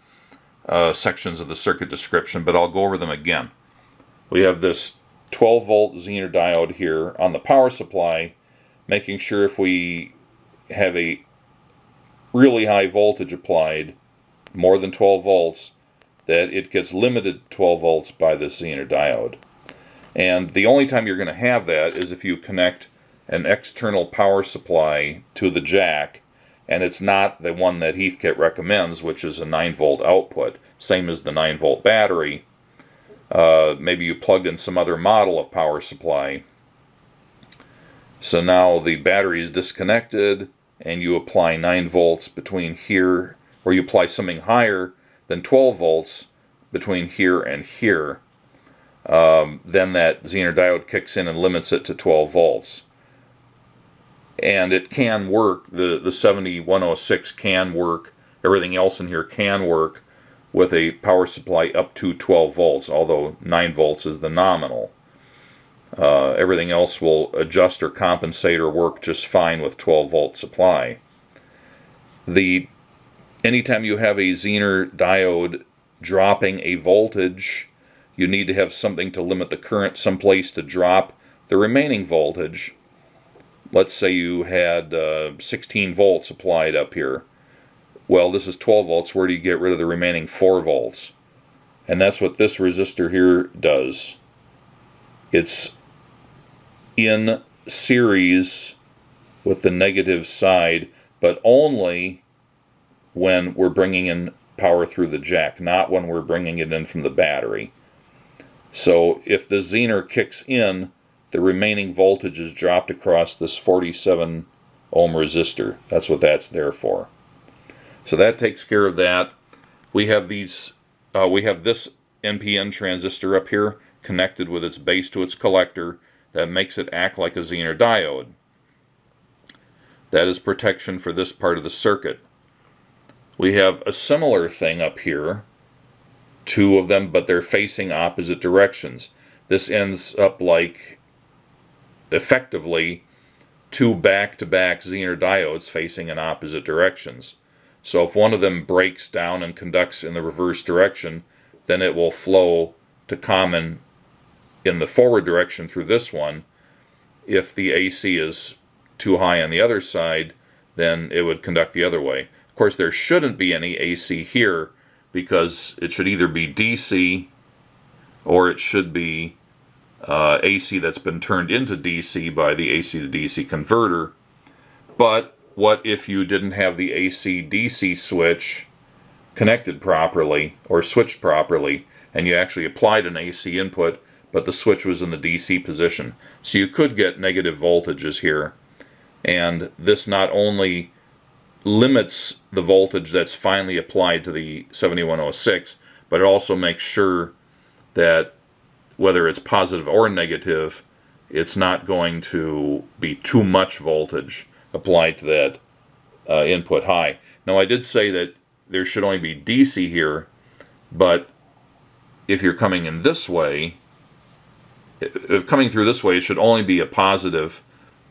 uh, sections of the circuit description, but I'll go over them again. We have this 12 volt Zener diode here on the power supply, making sure if we have a really high voltage applied, more than 12 volts, that it gets limited 12 volts by this Zener diode. And the only time you're going to have that is if you connect an external power supply to the jack and it's not the one that Heathkit recommends which is a 9 volt output. Same as the 9 volt battery. Uh, maybe you plugged in some other model of power supply. So now the battery is disconnected and you apply 9 volts between here or you apply something higher than 12 volts between here and here. Um, then that Zener diode kicks in and limits it to 12 volts and it can work. The, the 7106 can work. Everything else in here can work with a power supply up to 12 volts, although 9 volts is the nominal. Uh, everything else will adjust or compensate or work just fine with 12 volt supply. The anytime you have a Zener diode dropping a voltage, you need to have something to limit the current someplace to drop the remaining voltage let's say you had uh, 16 volts applied up here. Well, this is 12 volts. Where do you get rid of the remaining 4 volts? And that's what this resistor here does. It's in series with the negative side, but only when we're bringing in power through the jack, not when we're bringing it in from the battery. So if the Zener kicks in, the remaining voltage is dropped across this 47 ohm resistor. That's what that's there for. So that takes care of that. We have these, uh, we have this NPN transistor up here connected with its base to its collector that makes it act like a Zener diode. That is protection for this part of the circuit. We have a similar thing up here, two of them, but they're facing opposite directions. This ends up like effectively two back-to-back Zener diodes facing in opposite directions. So if one of them breaks down and conducts in the reverse direction, then it will flow to common in the forward direction through this one. If the AC is too high on the other side, then it would conduct the other way. Of course, there shouldn't be any AC here because it should either be DC or it should be uh, AC that's been turned into DC by the AC to DC converter. But what if you didn't have the AC DC switch connected properly or switched properly and you actually applied an AC input but the switch was in the DC position. So you could get negative voltages here and this not only limits the voltage that's finally applied to the 7106 but it also makes sure that whether it's positive or negative, it's not going to be too much voltage applied to that uh, input high. Now I did say that there should only be DC here, but if you're coming in this way, if coming through this way, it should only be a positive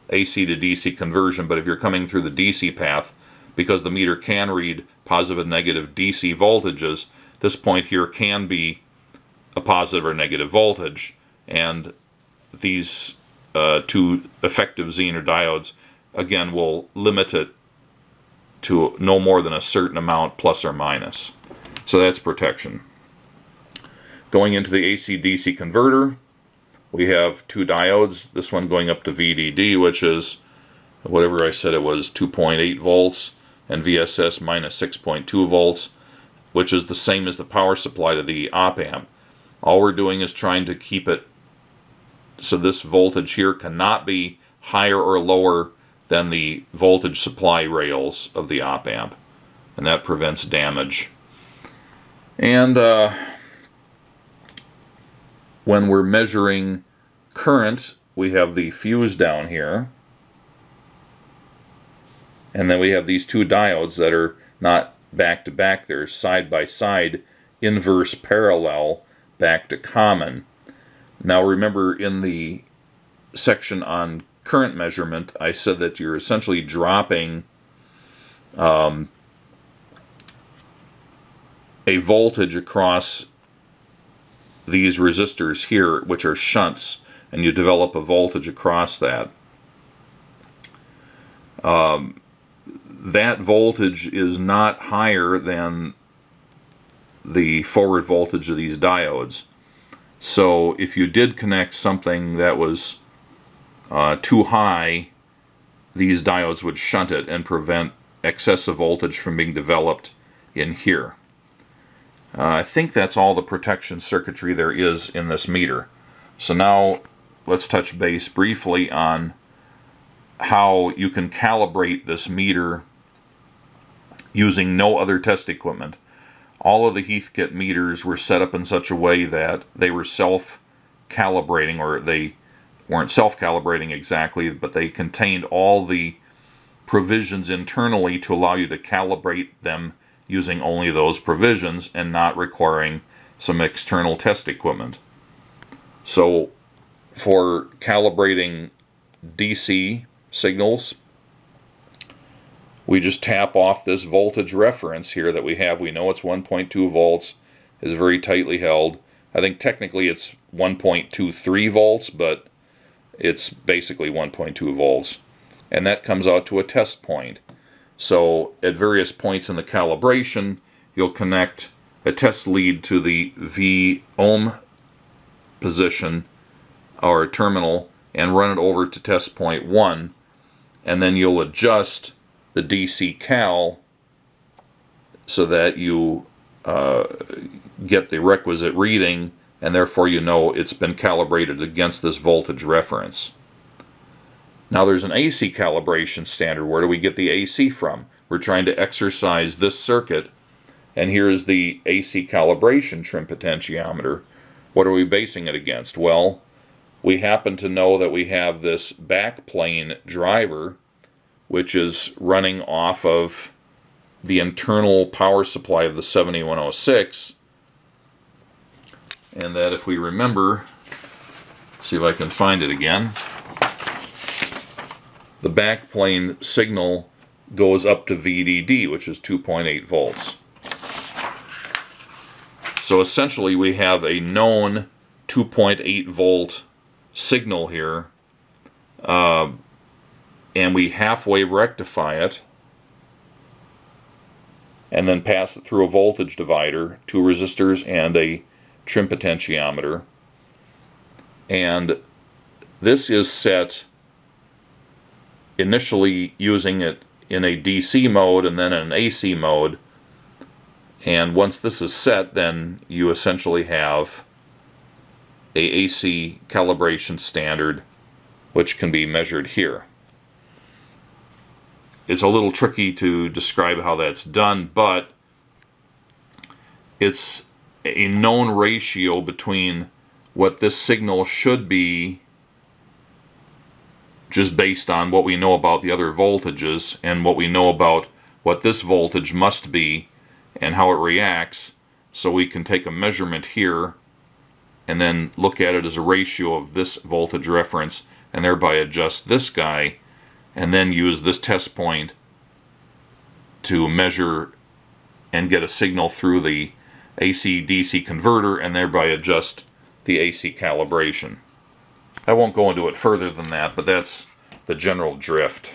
AC to DC conversion, but if you're coming through the DC path, because the meter can read positive and negative DC voltages, this point here can be a positive or negative voltage. And these uh, two effective Zener diodes, again, will limit it to no more than a certain amount plus or minus. So that's protection. Going into the AC-DC converter, we have two diodes. This one going up to VDD, which is whatever I said it was, 2.8 volts, and VSS minus 6.2 volts, which is the same as the power supply to the op amp. All we're doing is trying to keep it so this voltage here cannot be higher or lower than the voltage supply rails of the op amp, and that prevents damage. And uh, when we're measuring current, we have the fuse down here. And then we have these two diodes that are not back to back, they're side by side, inverse parallel, back to common. Now remember in the section on current measurement, I said that you're essentially dropping um, a voltage across these resistors here, which are shunts, and you develop a voltage across that. Um, that voltage is not higher than the forward voltage of these diodes. So if you did connect something that was uh, too high, these diodes would shunt it and prevent excessive voltage from being developed in here. Uh, I think that's all the protection circuitry there is in this meter. So now let's touch base briefly on how you can calibrate this meter using no other test equipment. All of the Heathkit meters were set up in such a way that they were self-calibrating or they weren't self-calibrating exactly, but they contained all the provisions internally to allow you to calibrate them using only those provisions and not requiring some external test equipment. So for calibrating DC signals, we just tap off this voltage reference here that we have. We know it's 1.2 volts, is very tightly held. I think technically it's 1.23 volts, but it's basically 1.2 volts. And that comes out to a test point. So at various points in the calibration, you'll connect a test lead to the V ohm position or terminal and run it over to test point 1 and then you'll adjust the DC cal so that you uh, get the requisite reading and therefore you know it's been calibrated against this voltage reference. Now there's an AC calibration standard. Where do we get the AC from? We're trying to exercise this circuit and here's the AC calibration trim potentiometer. What are we basing it against? Well, we happen to know that we have this backplane driver which is running off of the internal power supply of the 7106 and that if we remember see if I can find it again. The backplane signal goes up to VDD which is 2.8 volts. So essentially we have a known 2.8 volt signal here uh, and we half-wave rectify it and then pass it through a voltage divider, two resistors and a trim potentiometer. And this is set initially using it in a DC mode and then an AC mode. And once this is set, then you essentially have a AC calibration standard which can be measured here it's a little tricky to describe how that's done, but it's a known ratio between what this signal should be just based on what we know about the other voltages and what we know about what this voltage must be and how it reacts. So we can take a measurement here and then look at it as a ratio of this voltage reference and thereby adjust this guy and then use this test point to measure and get a signal through the AC-DC converter and thereby adjust the AC calibration. I won't go into it further than that, but that's the general drift.